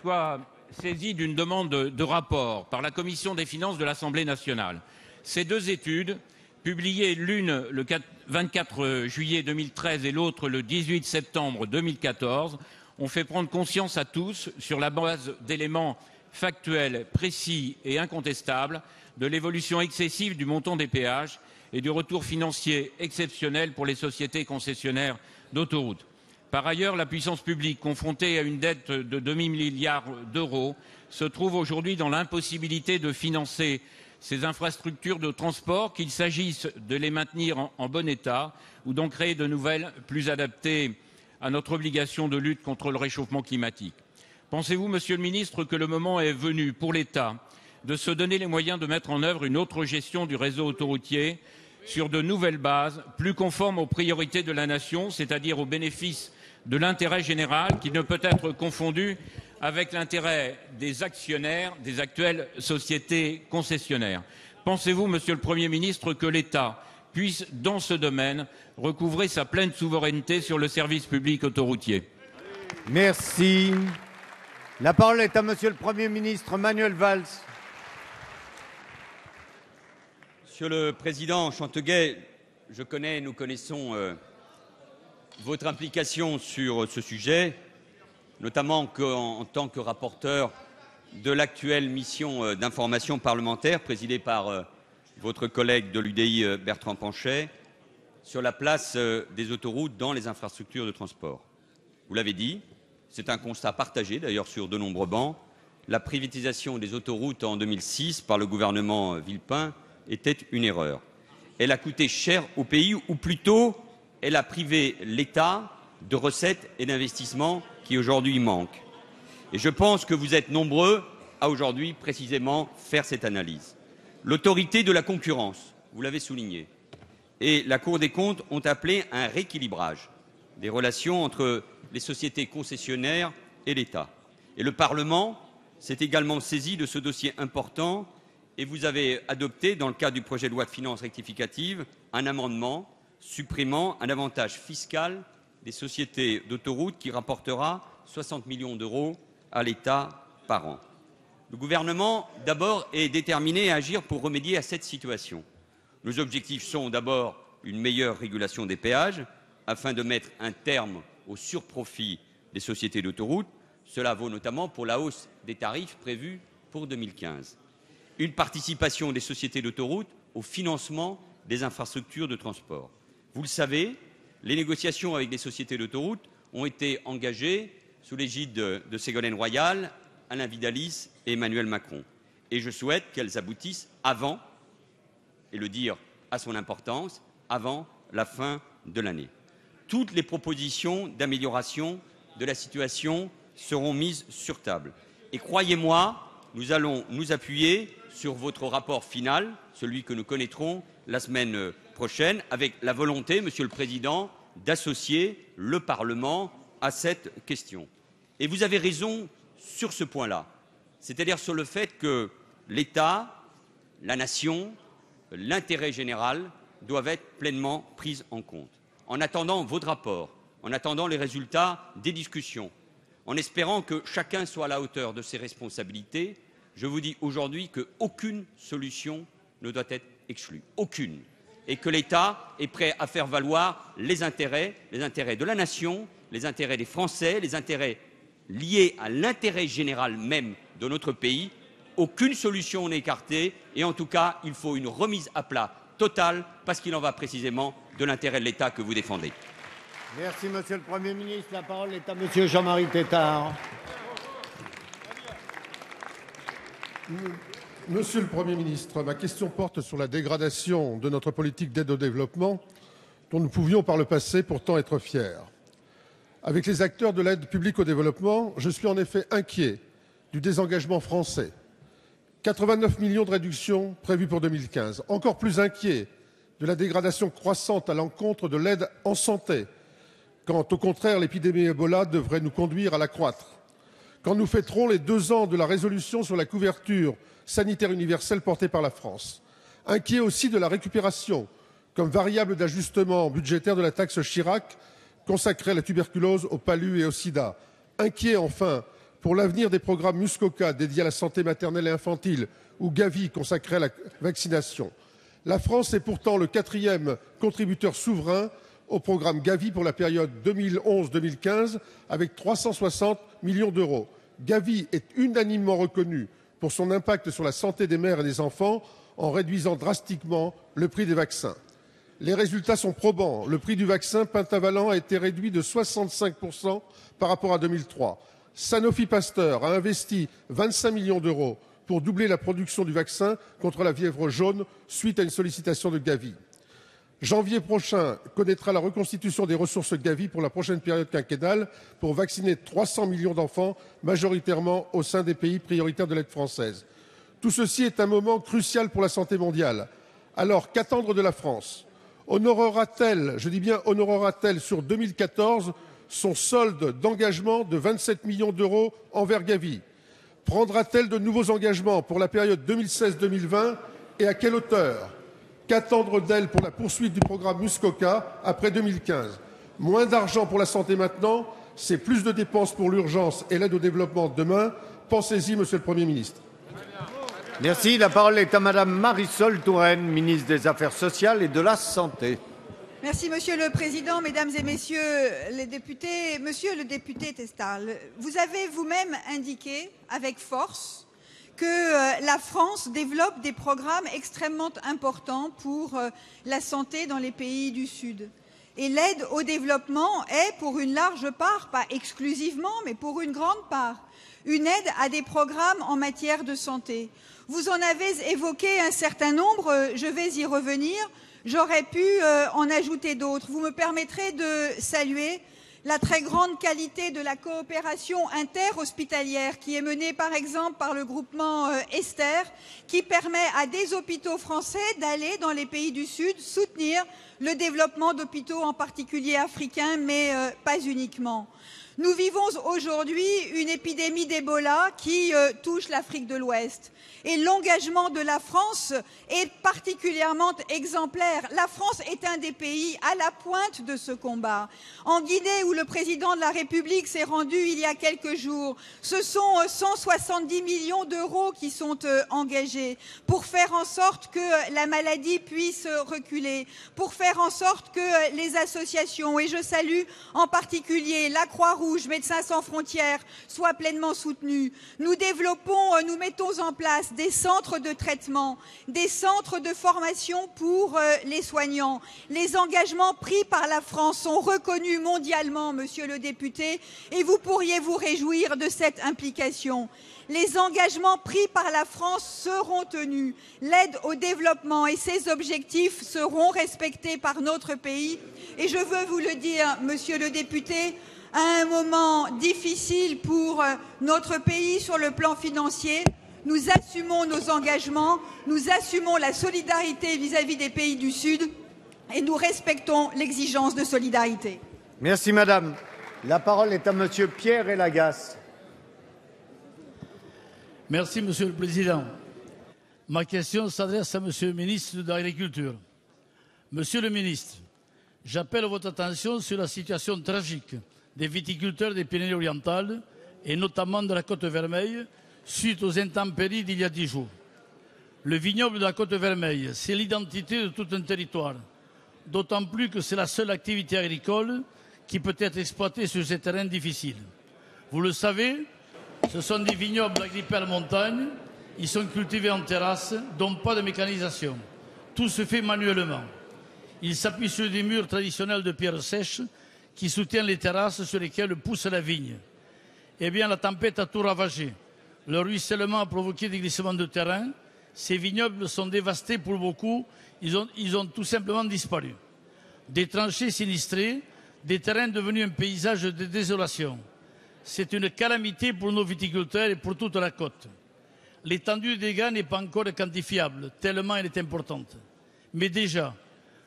soient saisies d'une demande de, de rapport par la Commission des finances de l'Assemblée nationale. Ces deux études, publiées l'une le 4 24 juillet 2013 et l'autre le 18 septembre 2014, ont fait prendre conscience à tous, sur la base d'éléments factuels, précis et incontestables, de l'évolution excessive du montant des péages et du retour financier exceptionnel pour les sociétés concessionnaires d'autoroutes. Par ailleurs, la puissance publique, confrontée à une dette de demi-milliard d'euros, se trouve aujourd'hui dans l'impossibilité de financer ces infrastructures de transport, qu'il s'agisse de les maintenir en, bon état ou d'en créer de nouvelles plus adaptées à notre obligation de lutte contre le réchauffement climatique. Pensez-vous, Monsieur le Ministre, que le moment est venu pour l'État de se donner les moyens de mettre en œuvre une autre gestion du réseau autoroutier sur de nouvelles bases, plus conformes aux priorités de la nation, c'est-à-dire au bénéfice de l'intérêt général, qui ne peut être confondu avec l'intérêt des actionnaires des actuelles sociétés concessionnaires. Pensez-vous, Monsieur le Premier ministre, que l'État puisse, dans ce domaine, recouvrer sa pleine souveraineté sur le service public autoroutier? Merci. La parole est à Monsieur le Premier ministre Manuel Valls. Monsieur le Président Chanteguet, je connais, nous connaissons euh, votre implication sur ce sujet, notamment en, tant que rapporteur de l'actuelle mission euh, d'information parlementaire présidée par euh, votre collègue de l'UDI euh, Bertrand Panchet sur la place des autoroutes dans les infrastructures de transport. Vous l'avez dit, c'est un constat partagé d'ailleurs sur de nombreux bancs. La privatisation des autoroutes en 2006 par le gouvernement Villepin était une erreur. Elle a coûté cher au pays, ou plutôt, elle a privé l'État de recettes et d'investissements qui aujourd'hui manquent. Et je pense que vous êtes nombreux à aujourd'hui précisément faire cette analyse. L'autorité de la concurrence, vous l'avez souligné, et la Cour des comptes ont appelé un rééquilibrage des relations entre les sociétés concessionnaires et l'État. Et le Parlement s'est également saisi de ce dossier important et vous avez adopté, dans le cadre du projet de loi de finances rectificative, un amendement supprimant un avantage fiscal des sociétés d'autoroutes qui rapportera 60 millions d'euros à l'État par an. Le gouvernement, d'abord, est déterminé à agir pour remédier à cette situation. Nos objectifs sont d'abord une meilleure régulation des péages, afin de mettre un terme au surprofit des sociétés d'autoroutes. Cela vaut notamment pour la hausse des tarifs prévus pour 2015. Une participation des sociétés d'autoroutes au financement des infrastructures de transport. Vous le savez, les négociations avec les sociétés d'autoroutes ont été engagées sous l'égide de, Ségolène Royal, Alain Vidalis et Emmanuel Macron. Et je souhaite qu'elles aboutissent avant, et le dire à son importance, avant la fin de l'année. Toutes les propositions d'amélioration de la situation seront mises sur table. Et croyez-moi, nous allons nous appuyer sur votre rapport final, celui que nous connaîtrons la semaine prochaine, avec la volonté, Monsieur le Président, d'associer le Parlement à cette question. Et vous avez raison sur ce point-là, c'est-à-dire sur le fait que l'État, la nation, l'intérêt général doivent être pleinement pris en compte. En attendant votre rapport, en attendant les résultats des discussions, en espérant que chacun soit à la hauteur de ses responsabilités, je vous dis aujourd'hui qu'aucune solution ne doit être exclue. Aucune. Et que l'État est prêt à faire valoir les intérêts, les intérêts de la nation, les intérêts des Français, les intérêts liés à l'intérêt général même de notre pays. Aucune solution n'est écartée et en tout cas, il faut une remise à plat totale parce qu'il en va précisément de l'intérêt de l'État que vous défendez. Merci, Monsieur le Premier ministre. La parole est à Monsieur Jean-Marie Tétard. Monsieur le Premier ministre, ma question porte sur la dégradation de notre politique d'aide au développement, dont nous pouvions par le passé pourtant être fiers. Avec les acteurs de l'aide publique au développement, je suis en effet inquiet du désengagement français. 89 millions de réductions prévues pour 2015. Encore plus inquiet de la dégradation croissante à l'encontre de l'aide en santé, quand au contraire l'épidémie Ebola devrait nous conduire à la croître. Quand nous fêterons les deux ans de la résolution sur la couverture sanitaire universelle portée par la France. Inquiet aussi de la récupération comme variable d'ajustement budgétaire de la taxe Chirac consacrée à la tuberculose, au palu et au sida. Inquiet enfin pour l'avenir des programmes Muscoca dédiés à la santé maternelle et infantile ou Gavi consacré à la vaccination. La France est pourtant le quatrième contributeur souverain au programme Gavi pour la période 2011-2015 avec 360 millions d'euros. Gavi est unanimement reconnu pour son impact sur la santé des mères et des enfants en réduisant drastiquement le prix des vaccins. Les résultats sont probants. Le prix du vaccin pentavalent a été réduit de 65% par rapport à 2003. Sanofi Pasteur a investi 25 millions d'euros pour doubler la production du vaccin contre la fièvre jaune suite à une sollicitation de Gavi. Janvier prochain connaîtra la reconstitution des ressources Gavi pour la prochaine période quinquennale pour vacciner 300 millions d'enfants, majoritairement au sein des pays prioritaires de l'aide française. Tout ceci est un moment crucial pour la santé mondiale. Alors, qu'attendre de la France? Honorera-t-elle, je dis bien honorera-t-elle sur 2014 son solde d'engagement de 27 millions d'euros envers Gavi? Prendra-t-elle de nouveaux engagements pour la période 2016-2020 et à quelle hauteur? Qu'attendre d'elle pour la poursuite du programme Muscoca après 2015 Moins d'argent pour la santé maintenant, c'est plus de dépenses pour l'urgence et l'aide au développement demain. Pensez-y, Monsieur le Premier ministre. Merci. La parole est à Madame Marisol Touraine, ministre des Affaires sociales et de la Santé. Merci, Monsieur le Président, Mesdames et Messieurs les députés. Monsieur le député Testal, vous avez vous-même indiqué avec force que euh, la France développe des programmes extrêmement importants pour euh, la santé dans les pays du Sud. Et l'aide au développement est, pour une large part, pas exclusivement, mais pour une grande part, une aide à des programmes en matière de santé. Vous en avez évoqué un certain nombre, je vais y revenir. J'aurais pu euh, en ajouter d'autres. Vous me permettrez de saluer la très grande qualité de la coopération interhospitalière qui est menée par exemple par le groupement euh, Esther, qui permet à des hôpitaux français d'aller dans les pays du Sud soutenir le développement d'hôpitaux en particulier africains, mais euh, pas uniquement. Nous vivons aujourd'hui une épidémie d'Ebola qui euh, touche l'Afrique de l'Ouest. Et l'engagement de la France est particulièrement exemplaire. La France est un des pays à la pointe de ce combat. En Guinée, où le président de la République s'est rendu il y a quelques jours, ce sont 170 euh, millions d'euros qui sont euh, engagés pour faire en sorte que la maladie puisse reculer, pour faire en sorte que les associations, et je salue en particulier la Croix-Rouge, Médecins sans frontières soient pleinement soutenus. Nous développons, euh, nous mettons en place des centres de traitement, des centres de formation pour euh, les soignants. Les engagements pris par la France sont reconnus mondialement, monsieur le député, et vous pourriez vous réjouir de cette implication. Les engagements pris par la France seront tenus. L'aide au développement et ses objectifs seront respectés par notre pays. Et je veux vous le dire, monsieur le député, à un moment difficile pour euh, notre pays sur le plan financier. Nous assumons nos engagements, nous assumons la solidarité vis-à-vis des pays du Sud et nous respectons l'exigence de solidarité. Merci, madame. La parole est à monsieur Pierre Elagas. Merci, Monsieur le Président. Ma question s'adresse à Monsieur le ministre de l'Agriculture. Monsieur le ministre, j'appelle votre attention sur la situation tragique des viticulteurs des Pyrénées-Orientales et notamment de la Côte Vermeille suite aux intempéries d'il y a dix jours. Le vignoble de la Côte Vermeille, c'est l'identité de tout un territoire, d'autant plus que c'est la seule activité agricole qui peut être exploitée sur ces terrains difficiles. Vous le savez, ce sont des vignobles agrippés à la montagne, ils sont cultivés en terrasse, donc pas de mécanisation. Tout se fait manuellement. Ils s'appuient sur des murs traditionnels de pierre sèche qui soutiennent les terrasses sur lesquelles pousse la vigne. Eh bien, la tempête a tout ravagé. Le ruissellement a provoqué des glissements de terrain. Ces vignobles sont dévastés pour beaucoup. Ils ont, ils ont tout simplement disparu. Des tranchées sinistrées, des terrains devenus un paysage de désolation. C'est une calamité pour nos viticulteurs et pour toute la côte. L'étendue des dégâts n'est pas encore quantifiable, tellement elle est importante. Mais déjà,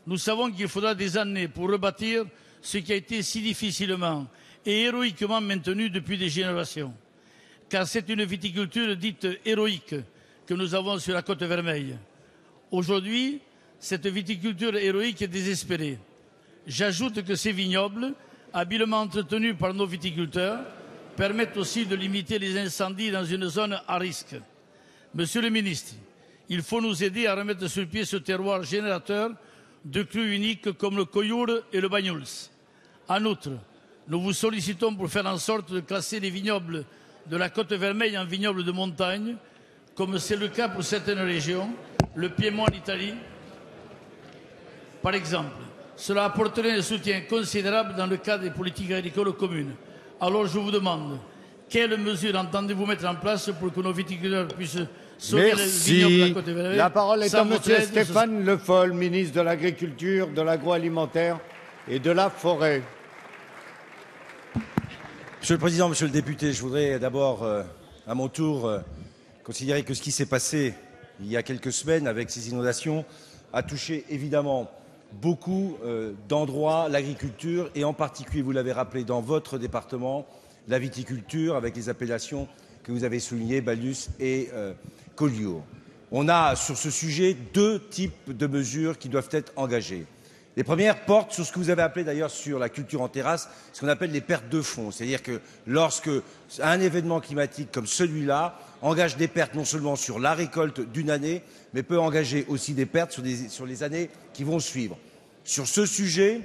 nous savons qu'il faudra des années pour rebâtir ce qui a été si difficilement et héroïquement maintenu depuis des générations. Car c'est une viticulture dite héroïque que nous avons sur la côte vermeille. Aujourd'hui, cette viticulture héroïque est désespérée. J'ajoute que ces vignobles, habilement entretenus par nos viticulteurs, permettent aussi de limiter les incendies dans une zone à risque. Monsieur le ministre, il faut nous aider à remettre sur pied ce terroir générateur de crus uniques comme le Coyour et le Bagnols. En outre, nous vous sollicitons pour faire en sorte de classer les vignobles de la côte vermeille en vignobles de montagne, comme c'est le cas pour certaines régions, le Piémont en Italie, par exemple. Cela apporterait un soutien considérable dans le cadre des politiques agricoles communes. Alors je vous demande, quelles mesures entendez-vous mettre en place pour que nos viticulteurs puissent sauver les vignobles de la côte vermeille La parole est à ce- Stéphane Le Foll, ministre de l'Agriculture, de l'Agroalimentaire et de la Forêt. Monsieur le Président, Monsieur le député, je voudrais d'abord, euh, à mon tour, euh, considérer que ce qui s'est passé il y a quelques semaines avec ces inondations a touché évidemment beaucoup euh, d'endroits, l'agriculture et en particulier, vous l'avez rappelé, dans votre département, la viticulture avec les appellations que vous avez soulignées, Balius et Collioure. On a sur ce sujet deux types de mesures qui doivent être engagées. Les premières portent sur ce que vous avez appelé d'ailleurs sur la culture en terrasse, ce qu'on appelle les pertes de fonds. C'est-à-dire que lorsque un événement climatique comme celui-là engage des pertes non seulement sur la récolte d'une année, mais peut engager aussi des pertes sur, sur les années qui vont suivre. Sur ce sujet,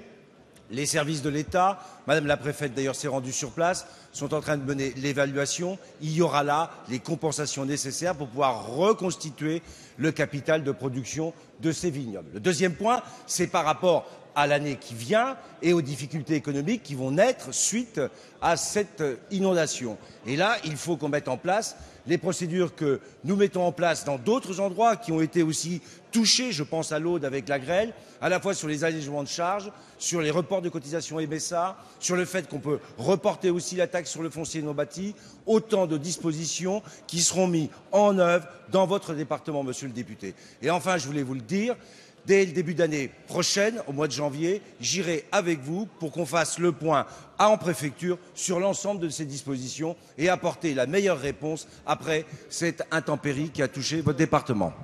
les services de l'État, Madame la préfète d'ailleurs s'est rendue sur place, sont en train de mener l'évaluation. Il y aura là les compensations nécessaires pour pouvoir reconstituer le capital de production de ces vignobles. Le deuxième point, c'est par rapport à l'année qui vient et aux difficultés économiques qui vont naître suite à cette inondation. Et là, il faut qu'on mette en place les procédures que nous mettons en place dans d'autres endroits qui ont été aussi touchés, je pense à l'Aude avec la grêle, à la fois sur les allégements de charges, sur les reports de cotisations MSA, sur le fait qu'on peut reporter aussi la taxe sur le foncier non bâti, autant de dispositions qui seront mises en œuvre dans votre département, monsieur le député. Et enfin, je voulais vous le dire, Dès le début d'année prochaine, au mois de janvier, j'irai avec vous pour qu'on fasse le point à en préfecture sur l'ensemble de ces dispositions et apporter la meilleure réponse après cette intempérie qui a touché votre département.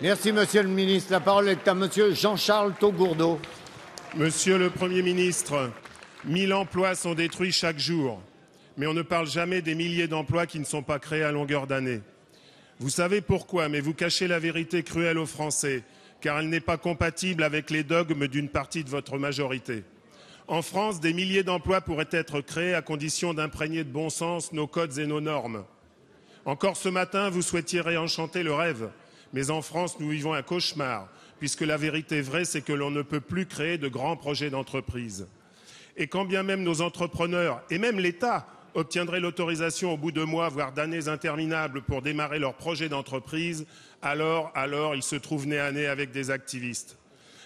Merci, monsieur le ministre. La parole est à monsieur Jean-Charles Taugourdeau. Monsieur le Premier ministre, 1000 emplois sont détruits chaque jour, mais on ne parle jamais des milliers d'emplois qui ne sont pas créés à longueur d'année. Vous savez pourquoi, mais vous cachez la vérité cruelle aux Français, car elle n'est pas compatible avec les dogmes d'une partie de votre majorité. En France, des milliers d'emplois pourraient être créés à condition d'imprégner de bon sens nos codes et nos normes. Encore ce matin, vous souhaitiez réenchanter le rêve, mais en France, nous vivons un cauchemar, puisque la vérité vraie, c'est que l'on ne peut plus créer de grands projets d'entreprise. Et quand bien même nos entrepreneurs, et même l'État, obtiendraient l'autorisation au bout de mois, voire d'années interminables pour démarrer leur projet d'entreprise, alors, alors, ils se trouvent nez à nez avec des activistes.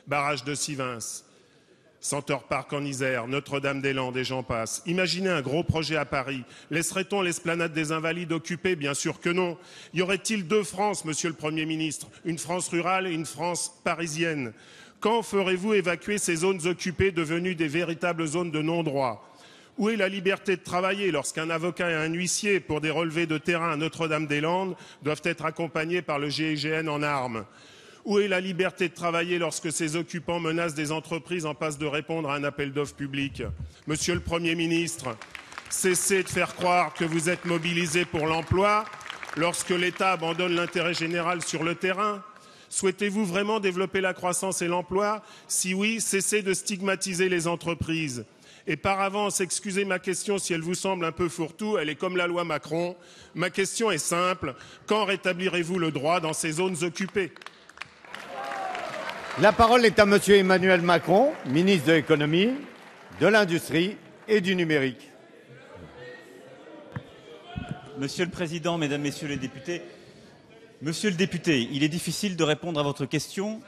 Barrage de Sivins, Center Park en Isère, Notre-Dame-des-Landes et j'en passe. Imaginez un gros projet à Paris. Laisserait-on l'esplanade des Invalides occupée? Bien sûr que non. Y aurait-il deux France, Monsieur le Premier ministre? Une France rurale et une France parisienne Quand ferez-vous évacuer ces zones occupées devenues des véritables zones de non-droit? Où est la liberté de travailler lorsqu'un avocat et un huissier pour des relevés de terrain à Notre-Dame-des-Landes doivent être accompagnés par le GIGN en armes? Où est la liberté de travailler lorsque ces occupants menacent des entreprises en passe de répondre à un appel d'offres public? Monsieur le Premier ministre, cessez de faire croire que vous êtes mobilisé pour l'emploi lorsque l'État abandonne l'intérêt général sur le terrain. Souhaitez-vous vraiment développer la croissance et l'emploi? Si oui, cessez de stigmatiser les entreprises. Et par avance, excusez ma question si elle vous semble un peu fourre-tout, elle est comme la loi Macron. Ma question est simple. Quand rétablirez-vous le droit dans ces zones occupées? La parole est à Monsieur Emmanuel Macron, ministre de l'économie, de l'industrie et du numérique. Monsieur le Président, Mesdames, Messieurs les députés, Monsieur le député, il est difficile de répondre à votre question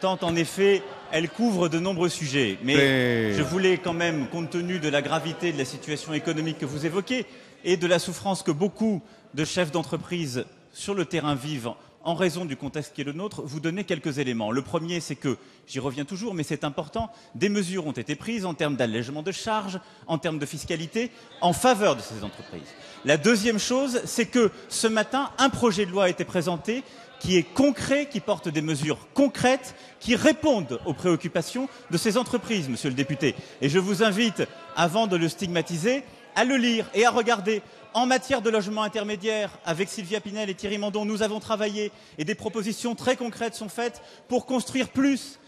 tant en effet elle couvre de nombreux sujets. Mais, Mais- je voulais quand même, compte tenu de la gravité de la situation économique que vous évoquez et de la souffrance que beaucoup de chefs d'entreprise sur le terrain vivent en raison du contexte qui est le nôtre, vous donner quelques éléments. Le premier, c'est que, j'y reviens toujours, mais c'est important, des mesures ont été prises en termes d'allègement de charges, en termes de fiscalité, en faveur de ces entreprises. La deuxième chose, c'est que ce matin, un projet de loi a été présenté qui est concret, qui porte des mesures concrètes, qui répondent aux préoccupations de ces entreprises, monsieur le député. Et je vous invite, avant de le stigmatiser, à le lire et à regarder. En matière de logement intermédiaire, avec Sylvia Pinel et Thierry Mandon, nous avons travaillé et des propositions très concrètes sont faites pour construire plus,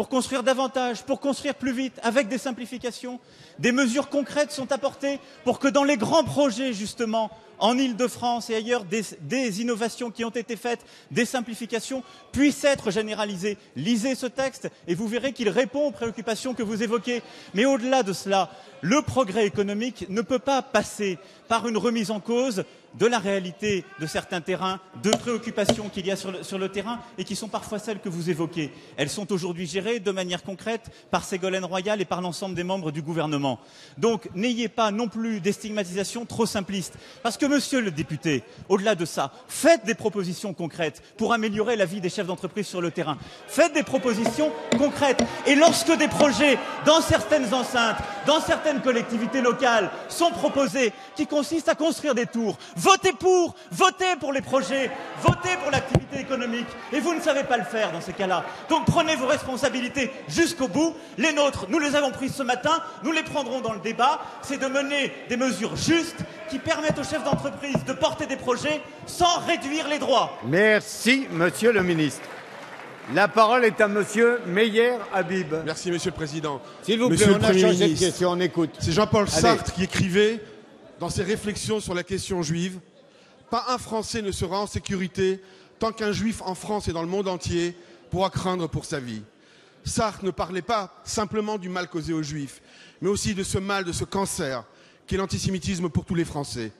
pour construire davantage, pour construire plus vite, avec des simplifications. Des mesures concrètes sont apportées pour que dans les grands projets, justement, en Ile-de-France et ailleurs, des, innovations qui ont été faites, des simplifications, puissent être généralisées. Lisez ce texte et vous verrez qu'il répond aux préoccupations que vous évoquez. Mais au-delà de cela, le progrès économique ne peut pas passer par une remise en cause de la réalité de certains terrains, de préoccupations qu'il y a sur le, terrain et qui sont parfois celles que vous évoquez. Elles sont aujourd'hui gérées de manière concrète par Ségolène Royal et par l'ensemble des membres du gouvernement. Donc n'ayez pas non plus des stigmatisations trop simplistes. Parce que, monsieur le député, au-delà de ça, faites des propositions concrètes pour améliorer la vie des chefs d'entreprise sur le terrain. Faites des propositions concrètes. Et lorsque des projets dans certaines enceintes, dans certaines collectivités locales sont proposés qui consistent à construire des tours, votez pour, votez pour les projets, votez pour l'activité économique. Et vous ne savez pas le faire dans ces cas-là. Donc prenez vos responsabilités jusqu'au bout. Les nôtres, nous les avons prises ce matin, nous les prendrons dans le débat. C'est de mener des mesures justes qui permettent aux chefs d'entreprise de porter des projets sans réduire les droits. Merci, Monsieur le ministre. La parole est à Monsieur Meyer Habib. Merci, Monsieur le Président. S'il vous plaît, Monsieur on le a Premier changé de ministre, question, on écoute. C'est Jean-Paul Allez. Sartre qui écrivait dans ses réflexions sur la question juive Pas un Français ne sera en sécurité tant qu'un juif en France et dans le monde entier pourra craindre pour sa vie. Sartre ne parlait pas simplement du mal causé aux juifs, mais aussi de ce mal, de ce cancer qu'est l'antisémitisme pour tous les Français.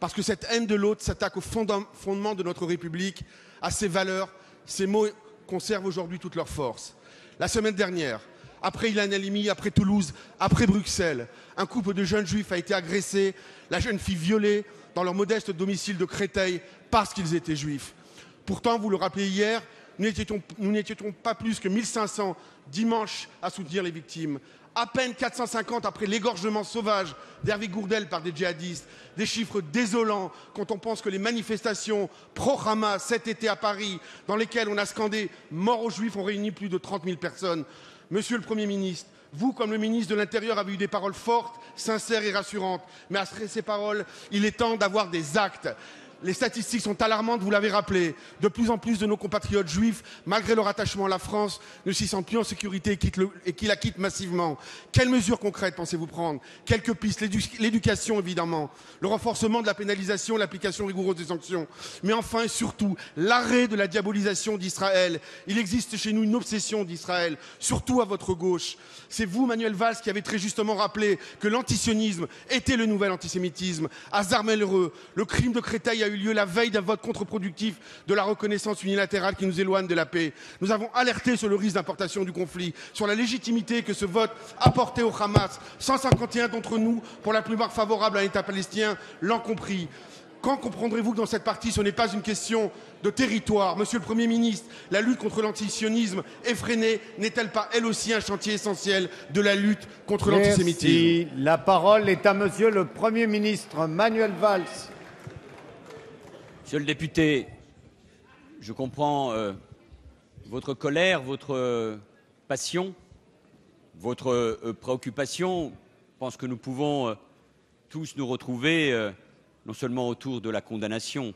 Parce que cette haine de l'autre s'attaque au fondement de notre République, à ses valeurs. Ces mots conservent aujourd'hui toute leur force. La semaine dernière, après Ilan Halimi, après Toulouse, après Bruxelles, un couple de jeunes juifs a été agressé, la jeune fille violée dans leur modeste domicile de Créteil parce qu'ils étaient juifs. Pourtant, vous le rappelez hier, nous n'étions pas plus que 1500 dimanche à soutenir les victimes. À peine 450 après l'égorgement sauvage d'Hervé Gourdel par des djihadistes. Des chiffres désolants quand on pense que les manifestations pro-Hamas cet été à Paris, dans lesquelles on a scandé mort aux juifs, ont réuni plus de 30 000 personnes. Monsieur le Premier ministre, vous, comme le ministre de l'Intérieur, avez eu des paroles fortes, sincères et rassurantes. Mais à ces paroles, il est temps d'avoir des actes. Les statistiques sont alarmantes, vous l'avez rappelé. De plus en plus de nos compatriotes juifs, malgré leur attachement à la France, ne s'y sentent plus en sécurité et, quittent la quittent massivement. Quelles mesures concrètes pensez-vous prendre? Quelques pistes. L'édu- L'éducation, évidemment. Le renforcement de la pénalisation, l'application rigoureuse des sanctions. Mais enfin et surtout, l'arrêt de la diabolisation d'Israël. Il existe chez nous une obsession d'Israël, surtout à votre gauche. C'est vous, Manuel Valls, qui avez très justement rappelé que l'antisionisme était le nouvel antisémitisme. Hasard malheureux, le crime de Créteil a eu lieu la veille d'un vote contre-productif de la reconnaissance unilatérale qui nous éloigne de la paix. Nous avons alerté sur le risque d'importation du conflit, sur la légitimité que ce vote apportait au Hamas. 151 d'entre nous, pour la plupart favorables à un État palestinien, l'ont compris. Quand comprendrez-vous que dans cette partie, ce n'est pas une question de territoire? Monsieur le Premier ministre, la lutte contre l'antisionisme effréné n'est-elle pas, elle aussi, un chantier essentiel de la lutte contre l'antisémitisme? La parole est à Monsieur le Premier ministre Manuel Valls. Monsieur le député, je comprends euh, votre colère, votre euh, passion, votre euh, préoccupation. Je pense que nous pouvons tous nous retrouver non seulement autour de la condamnation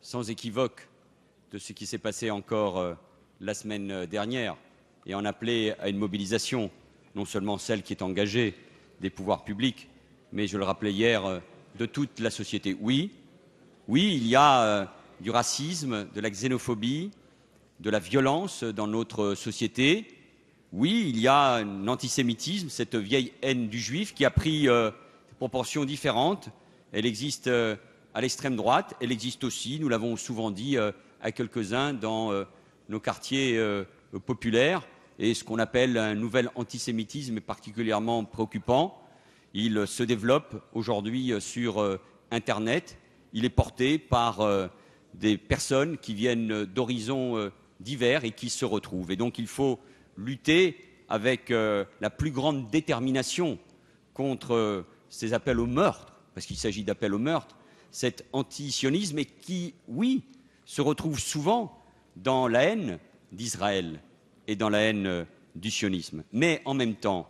sans équivoque de ce qui s'est passé encore la semaine dernière et en appeler à une mobilisation, non seulement celle qui est engagée des pouvoirs publics, mais je le rappelais hier, de toute la société. Oui, oui, il y a euh, du racisme, de la xénophobie, de la violence dans notre société. Oui, il y a un antisémitisme, cette vieille haine du juif qui a pris euh, des proportions différentes. Elle existe euh, à l'extrême droite, elle existe aussi, nous l'avons souvent dit à quelques-uns, dans nos quartiers populaires. Et ce qu'on appelle un nouvel antisémitisme est particulièrement préoccupant. Il se développe aujourd'hui sur Internet. Il est porté par euh, des personnes qui viennent euh, d'horizons euh, divers et qui se retrouvent. Et donc il faut lutter avec la plus grande détermination contre ces appels au meurtre, parce qu'il s'agit d'appels au meurtre, cet antisionisme et qui, oui, se retrouve souvent dans la haine d'Israël et dans la haine du sionisme. Mais en même temps,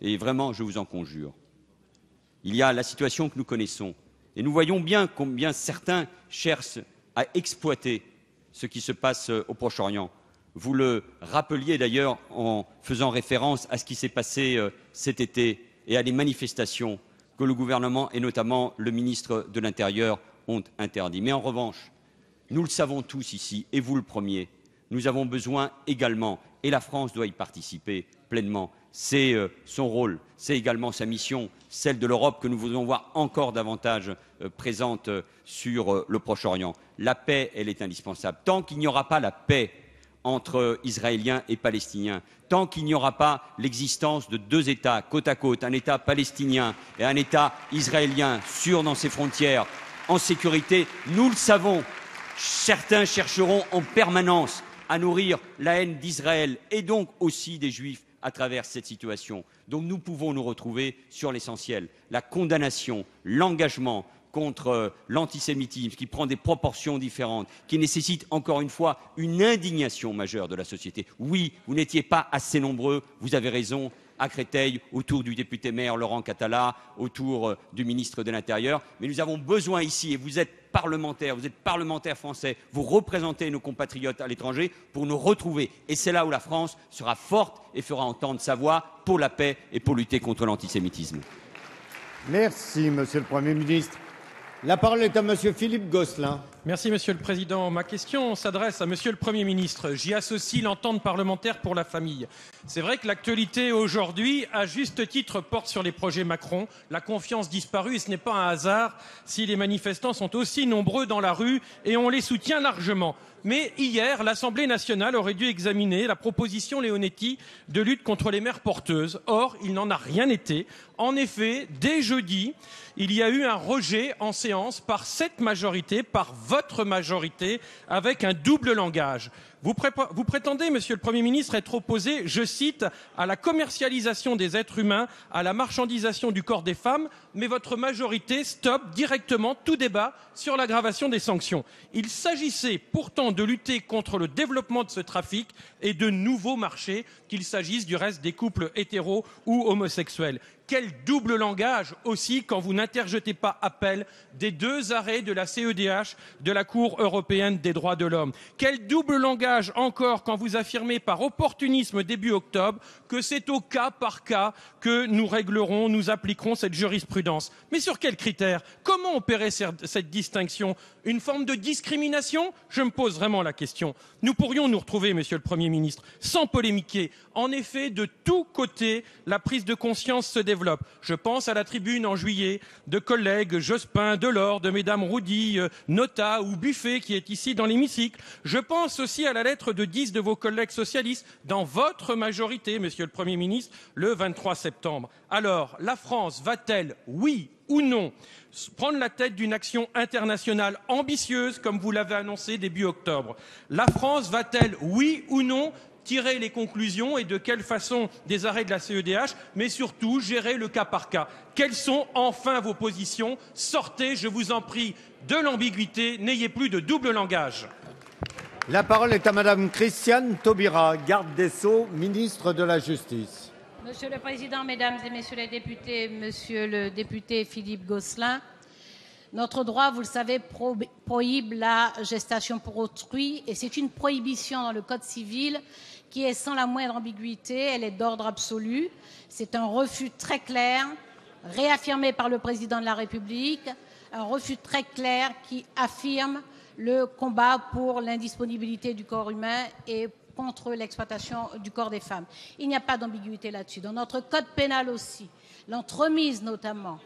et vraiment je vous en conjure, il y a la situation que nous connaissons. Et nous voyons bien combien certains cherchent à exploiter ce qui se passe euh, au Proche-Orient. Vous le rappeliez d'ailleurs en faisant référence à ce qui s'est passé euh, cet été et à des manifestations que le gouvernement et notamment le ministre de l'Intérieur ont interdites. Mais en revanche, nous le savons tous ici, et vous le premier, nous avons besoin également, et la France doit y participer pleinement, c'est euh, son rôle, c'est également sa mission, celle de l'Europe que nous voudrions voir encore davantage euh, présente euh, sur le Proche-Orient. La paix, elle est indispensable. Tant qu'il n'y aura pas la paix entre Israéliens et Palestiniens, tant qu'il n'y aura pas l'existence de deux États côte à côte, un État palestinien et un État israélien sûr dans ses frontières, en sécurité, nous le savons, certains chercheront en permanence à nourrir la haine d'Israël et donc aussi des Juifs à travers cette situation. Donc nous pouvons nous retrouver sur l'essentiel, la condamnation, l'engagement contre euh, l'antisémitisme qui prend des proportions différentes, qui nécessite encore une fois une indignation majeure de la société. Oui, vous n'étiez pas assez nombreux, vous avez raison, à Créteil, autour du député maire Laurent Catala, autour euh, du ministre de l'Intérieur, mais nous avons besoin ici, et vous êtes parlementaire, vous êtes parlementaire français, vous représentez nos compatriotes à l'étranger pour nous retrouver. Et c'est là où la France sera forte et fera entendre sa voix pour la paix et pour lutter contre l'antisémitisme. Merci, Monsieur le Premier ministre. La parole est à Monsieur Philippe Gosselin. Merci, Monsieur le Président. Ma question s'adresse à Monsieur le Premier ministre. J'y associe l'entente parlementaire pour la famille. C'est vrai que l'actualité aujourd'hui, à juste titre, porte sur les projets Macron. La confiance disparue et ce n'est pas un hasard si les manifestants sont aussi nombreux dans la rue et on les soutient largement. Mais hier, l'Assemblée nationale aurait dû examiner la proposition Leonetti de lutte contre les mères porteuses. Or, il n'en a rien été. En effet, dès jeudi, il y a eu un rejet en séance par cette majorité, par votre majorité, avec un double langage. Vous, prétendez, Monsieur le Premier ministre, être opposé, je cite, à la commercialisation des êtres humains, à la marchandisation du corps des femmes, mais votre majorité stoppe directement tout débat sur l'aggravation des sanctions. Il s'agissait pourtant de lutter contre le développement de ce trafic et de nouveaux marchés, qu'il s'agisse du reste des couples hétéros ou homosexuels. Quel double langage aussi quand vous n'interjetez pas appel des deux arrêts de la CEDH de la Cour européenne des droits de l'homme. Quel double langage encore quand vous affirmez par opportunisme début octobre que c'est au cas par cas que nous réglerons, nous appliquerons cette jurisprudence. Mais sur quels critères? Comment opérer cette distinction? Une forme de discrimination? Je me pose vraiment la question. Nous pourrions nous retrouver, Monsieur le Premier ministre, sans polémiquer. En effet, de tous côtés, la prise de conscience se développe. Je pense à la tribune en juillet de collègues Jospin, Delors, de Mesdames Roudy, euh, Nota ou Buffet qui est ici dans l'hémicycle. Je pense aussi à la lettre de dix de vos collègues socialistes dans votre majorité, Monsieur le Premier ministre, le 23 septembre. Alors, la France va-t-elle, oui ou non, prendre la tête d'une action internationale ambitieuse, comme vous l'avez annoncé début octobre? La France va-t-elle, oui ou non, tirer les conclusions et de quelle façon des arrêts de la CEDH, mais surtout gérer le cas par cas? Quelles sont enfin vos positions? Sortez, je vous en prie, de l'ambiguïté, n'ayez plus de double langage. La parole est à Madame Christiane Taubira, garde des Sceaux, ministre de la Justice. Monsieur le Président, Mesdames et Messieurs les députés, Monsieur le député Philippe Gosselin, notre droit, vous le savez, prohibe la gestation pour autrui et c'est une prohibition dans le Code civil qui est sans la moindre ambiguïté, elle est d'ordre absolu. C'est un refus très clair, réaffirmé par le Président de la République, un refus très clair qui affirme le combat pour l'indisponibilité du corps humain et contre l'exploitation du corps des femmes. Il n'y a pas d'ambiguïté là-dessus. Dans notre code pénal aussi, l'entremise notamment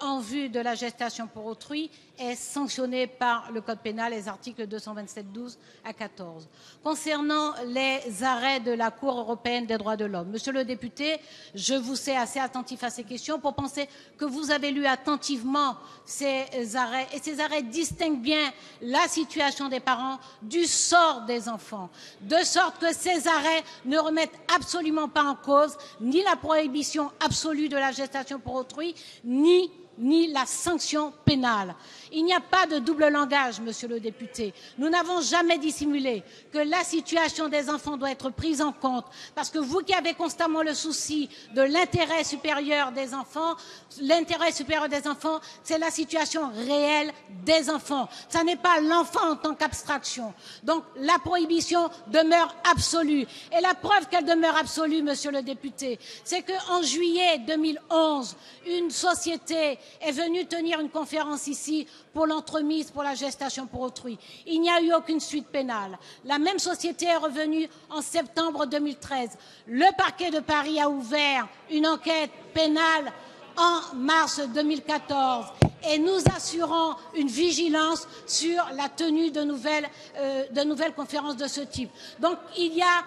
en vue de la gestation pour autrui est sanctionné par le Code pénal, les articles 227-12 à 14. Concernant les arrêts de la Cour européenne des droits de l'homme, Monsieur le député, je vous sais assez attentif à ces questions pour penser que vous avez lu attentivement ces arrêts et ces arrêts distinguent bien la situation des parents du sort des enfants, de sorte que ces arrêts ne remettent absolument pas en cause ni la prohibition absolue de la gestation pour autrui, ni ni la sanction pénale. Il n'y a pas de double langage, monsieur le député. Nous n'avons jamais dissimulé que la situation des enfants doit être prise en compte, parce que vous qui avez constamment le souci de l'intérêt supérieur des enfants, l'intérêt supérieur des enfants, c'est la situation réelle des enfants. Ce n'est pas l'enfant en tant qu'abstraction. Donc la prohibition demeure absolue. Et la preuve qu'elle demeure absolue, monsieur le député, c'est qu'en juillet 2011, une société est venue tenir une conférence ici pour l'entremise pour la gestation pour autrui. Il n'y a eu aucune suite pénale. La même société est revenue en septembre 2013. Le parquet de Paris a ouvert une enquête pénale en mars 2014 et nous assurons une vigilance sur la tenue de nouvelles, euh, de nouvelles conférences de ce type. Donc il y a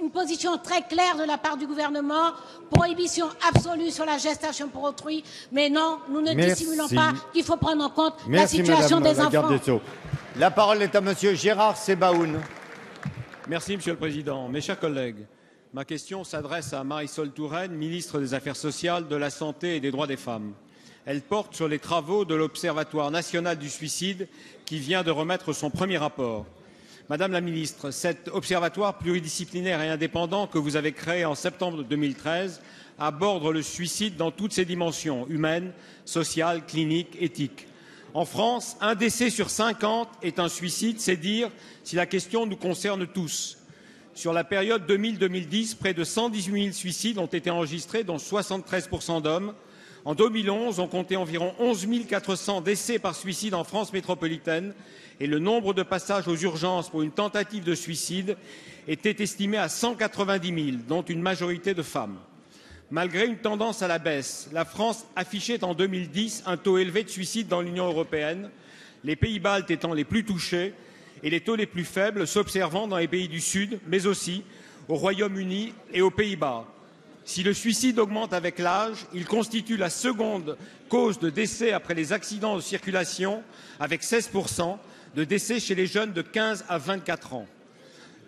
une position très claire de la part du gouvernement, prohibition absolue sur la gestation pour autrui, mais non, nous ne dissimulons pas qu'il faut prendre en compte la situation des enfants. La parole est à Monsieur Gérard Sebaoun. Merci Monsieur le Président. Mes chers collègues, ma question s'adresse à Marisol Touraine, ministre des Affaires sociales, de la Santé et des droits des femmes. Elle porte sur les travaux de l'Observatoire national du suicide qui vient de remettre son premier rapport. Madame la ministre, cet observatoire pluridisciplinaire et indépendant que vous avez créé en septembre 2013 aborde le suicide dans toutes ses dimensions humaines, sociales, cliniques, éthiques. En France, un décès sur 50 est un suicide, c'est dire si la question nous concerne tous. Sur la période 2000-2010, près de 118 000 suicides ont été enregistrés, dont 73% d'hommes, en 2011, on comptait environ 11 400 décès par suicide en France métropolitaine et le nombre de passages aux urgences pour une tentative de suicide était estimé à 190 000, dont une majorité de femmes. Malgré une tendance à la baisse, la France affichait en 2010 un taux élevé de suicide dans l'Union européenne, les pays baltes étant les plus touchés et les taux les plus faibles s'observant dans les pays du Sud, mais aussi au Royaume-Uni et aux Pays-Bas. Si le suicide augmente avec l'âge, il constitue la seconde cause de décès après les accidents de circulation, avec 16% de décès chez les jeunes de 15 à 24 ans.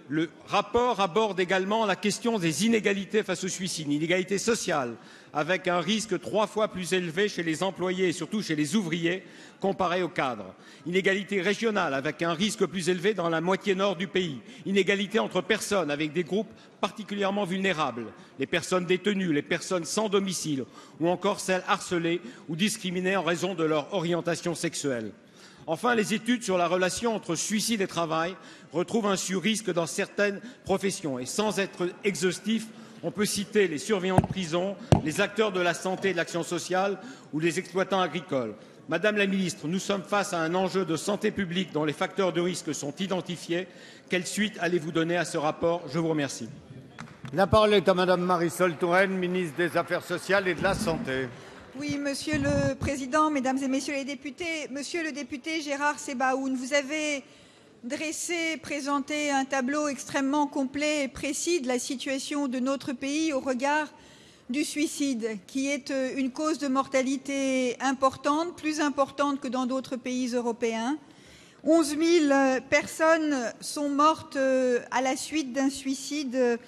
Le rapport aborde également la question des inégalités face au suicide, inégalités sociales, avec un risque trois fois plus élevé chez les employés et surtout chez les ouvriers comparé aux cadres. Inégalité régionale avec un risque plus élevé dans la moitié nord du pays. Inégalité entre personnes avec des groupes particulièrement vulnérables, les personnes détenues, les personnes sans domicile ou encore celles harcelées ou discriminées en raison de leur orientation sexuelle. Enfin, les études sur la relation entre suicide et travail retrouvent un sur-risque dans certaines professions. Et sans être exhaustif, on peut citer les surveillants de prison, les acteurs de la santé et de l'action sociale ou les exploitants agricoles. Madame la ministre, nous sommes face à un enjeu de santé publique dont les facteurs de risque sont identifiés. Quelle suite allez-vous donner à ce rapport? Je vous remercie. La parole est à Madame Marisol Touraine, ministre des Affaires sociales et de la Santé. Oui, Monsieur le Président, Mesdames et Messieurs les députés, Monsieur le député Gérard Sebaoun, vous avez dressé, présenté un tableau extrêmement complet et précis de la situation de notre pays au regard du suicide, qui est euh, une cause de mortalité importante, plus importante que dans d'autres pays européens. 11 000 euh, personnes sont mortes euh, à la suite d'un suicide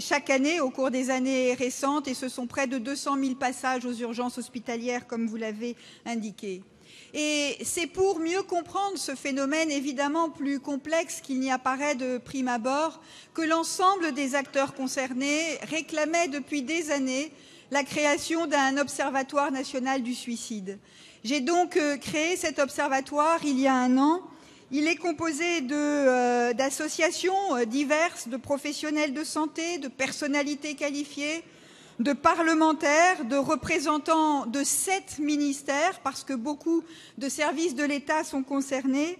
chaque année, au cours des années récentes, et ce sont près de 200 000 passages aux urgences hospitalières, comme vous l'avez indiqué. Et c'est pour mieux comprendre ce phénomène évidemment plus complexe qu'il n'y apparaît de prime abord que l'ensemble des acteurs concernés réclamaient depuis des années la création d'un observatoire national du suicide. J'ai donc euh, créé cet observatoire il y a un an. Il est composé euh, d'associations euh, diverses, de professionnels de santé, de personnalités qualifiées, de parlementaires, de représentants de sept ministères, parce que beaucoup de services de l'État sont concernés.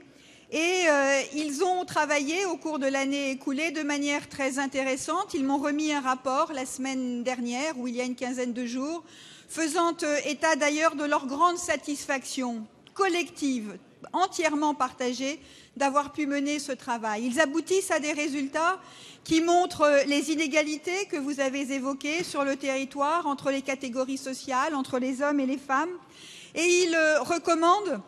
Et euh, ils ont travaillé au cours de l'année écoulée de manière très intéressante. Ils m'ont remis un rapport la semaine dernière, ou il y a une quinzaine de jours, faisant euh, état d'ailleurs de leur grande satisfaction collective, entièrement partagée, d'avoir pu mener ce travail. Ils aboutissent à des résultats qui montrent les inégalités que vous avez évoquées sur le territoire entre les catégories sociales, entre les hommes et les femmes. Et ils euh, recommandent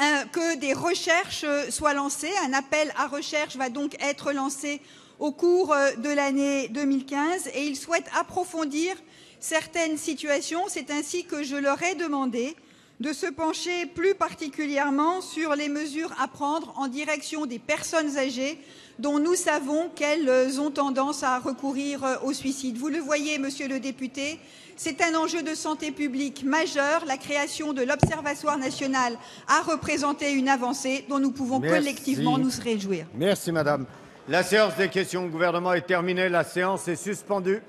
euh, que des recherches soient lancées. Un appel à recherche va donc être lancé au cours euh, de l'année 2015 et ils souhaitent approfondir certaines situations. C'est ainsi que je leur ai demandé de se pencher plus particulièrement sur les mesures à prendre en direction des personnes âgées dont nous savons qu'elles ont tendance à recourir au suicide. Vous le voyez, monsieur le député, c'est un enjeu de santé publique majeur. La création de l'Observatoire national a représenté une avancée dont nous pouvons Merci. collectivement nous réjouir. Merci, madame. La séance des questions au gouvernement est terminée. La séance est suspendue.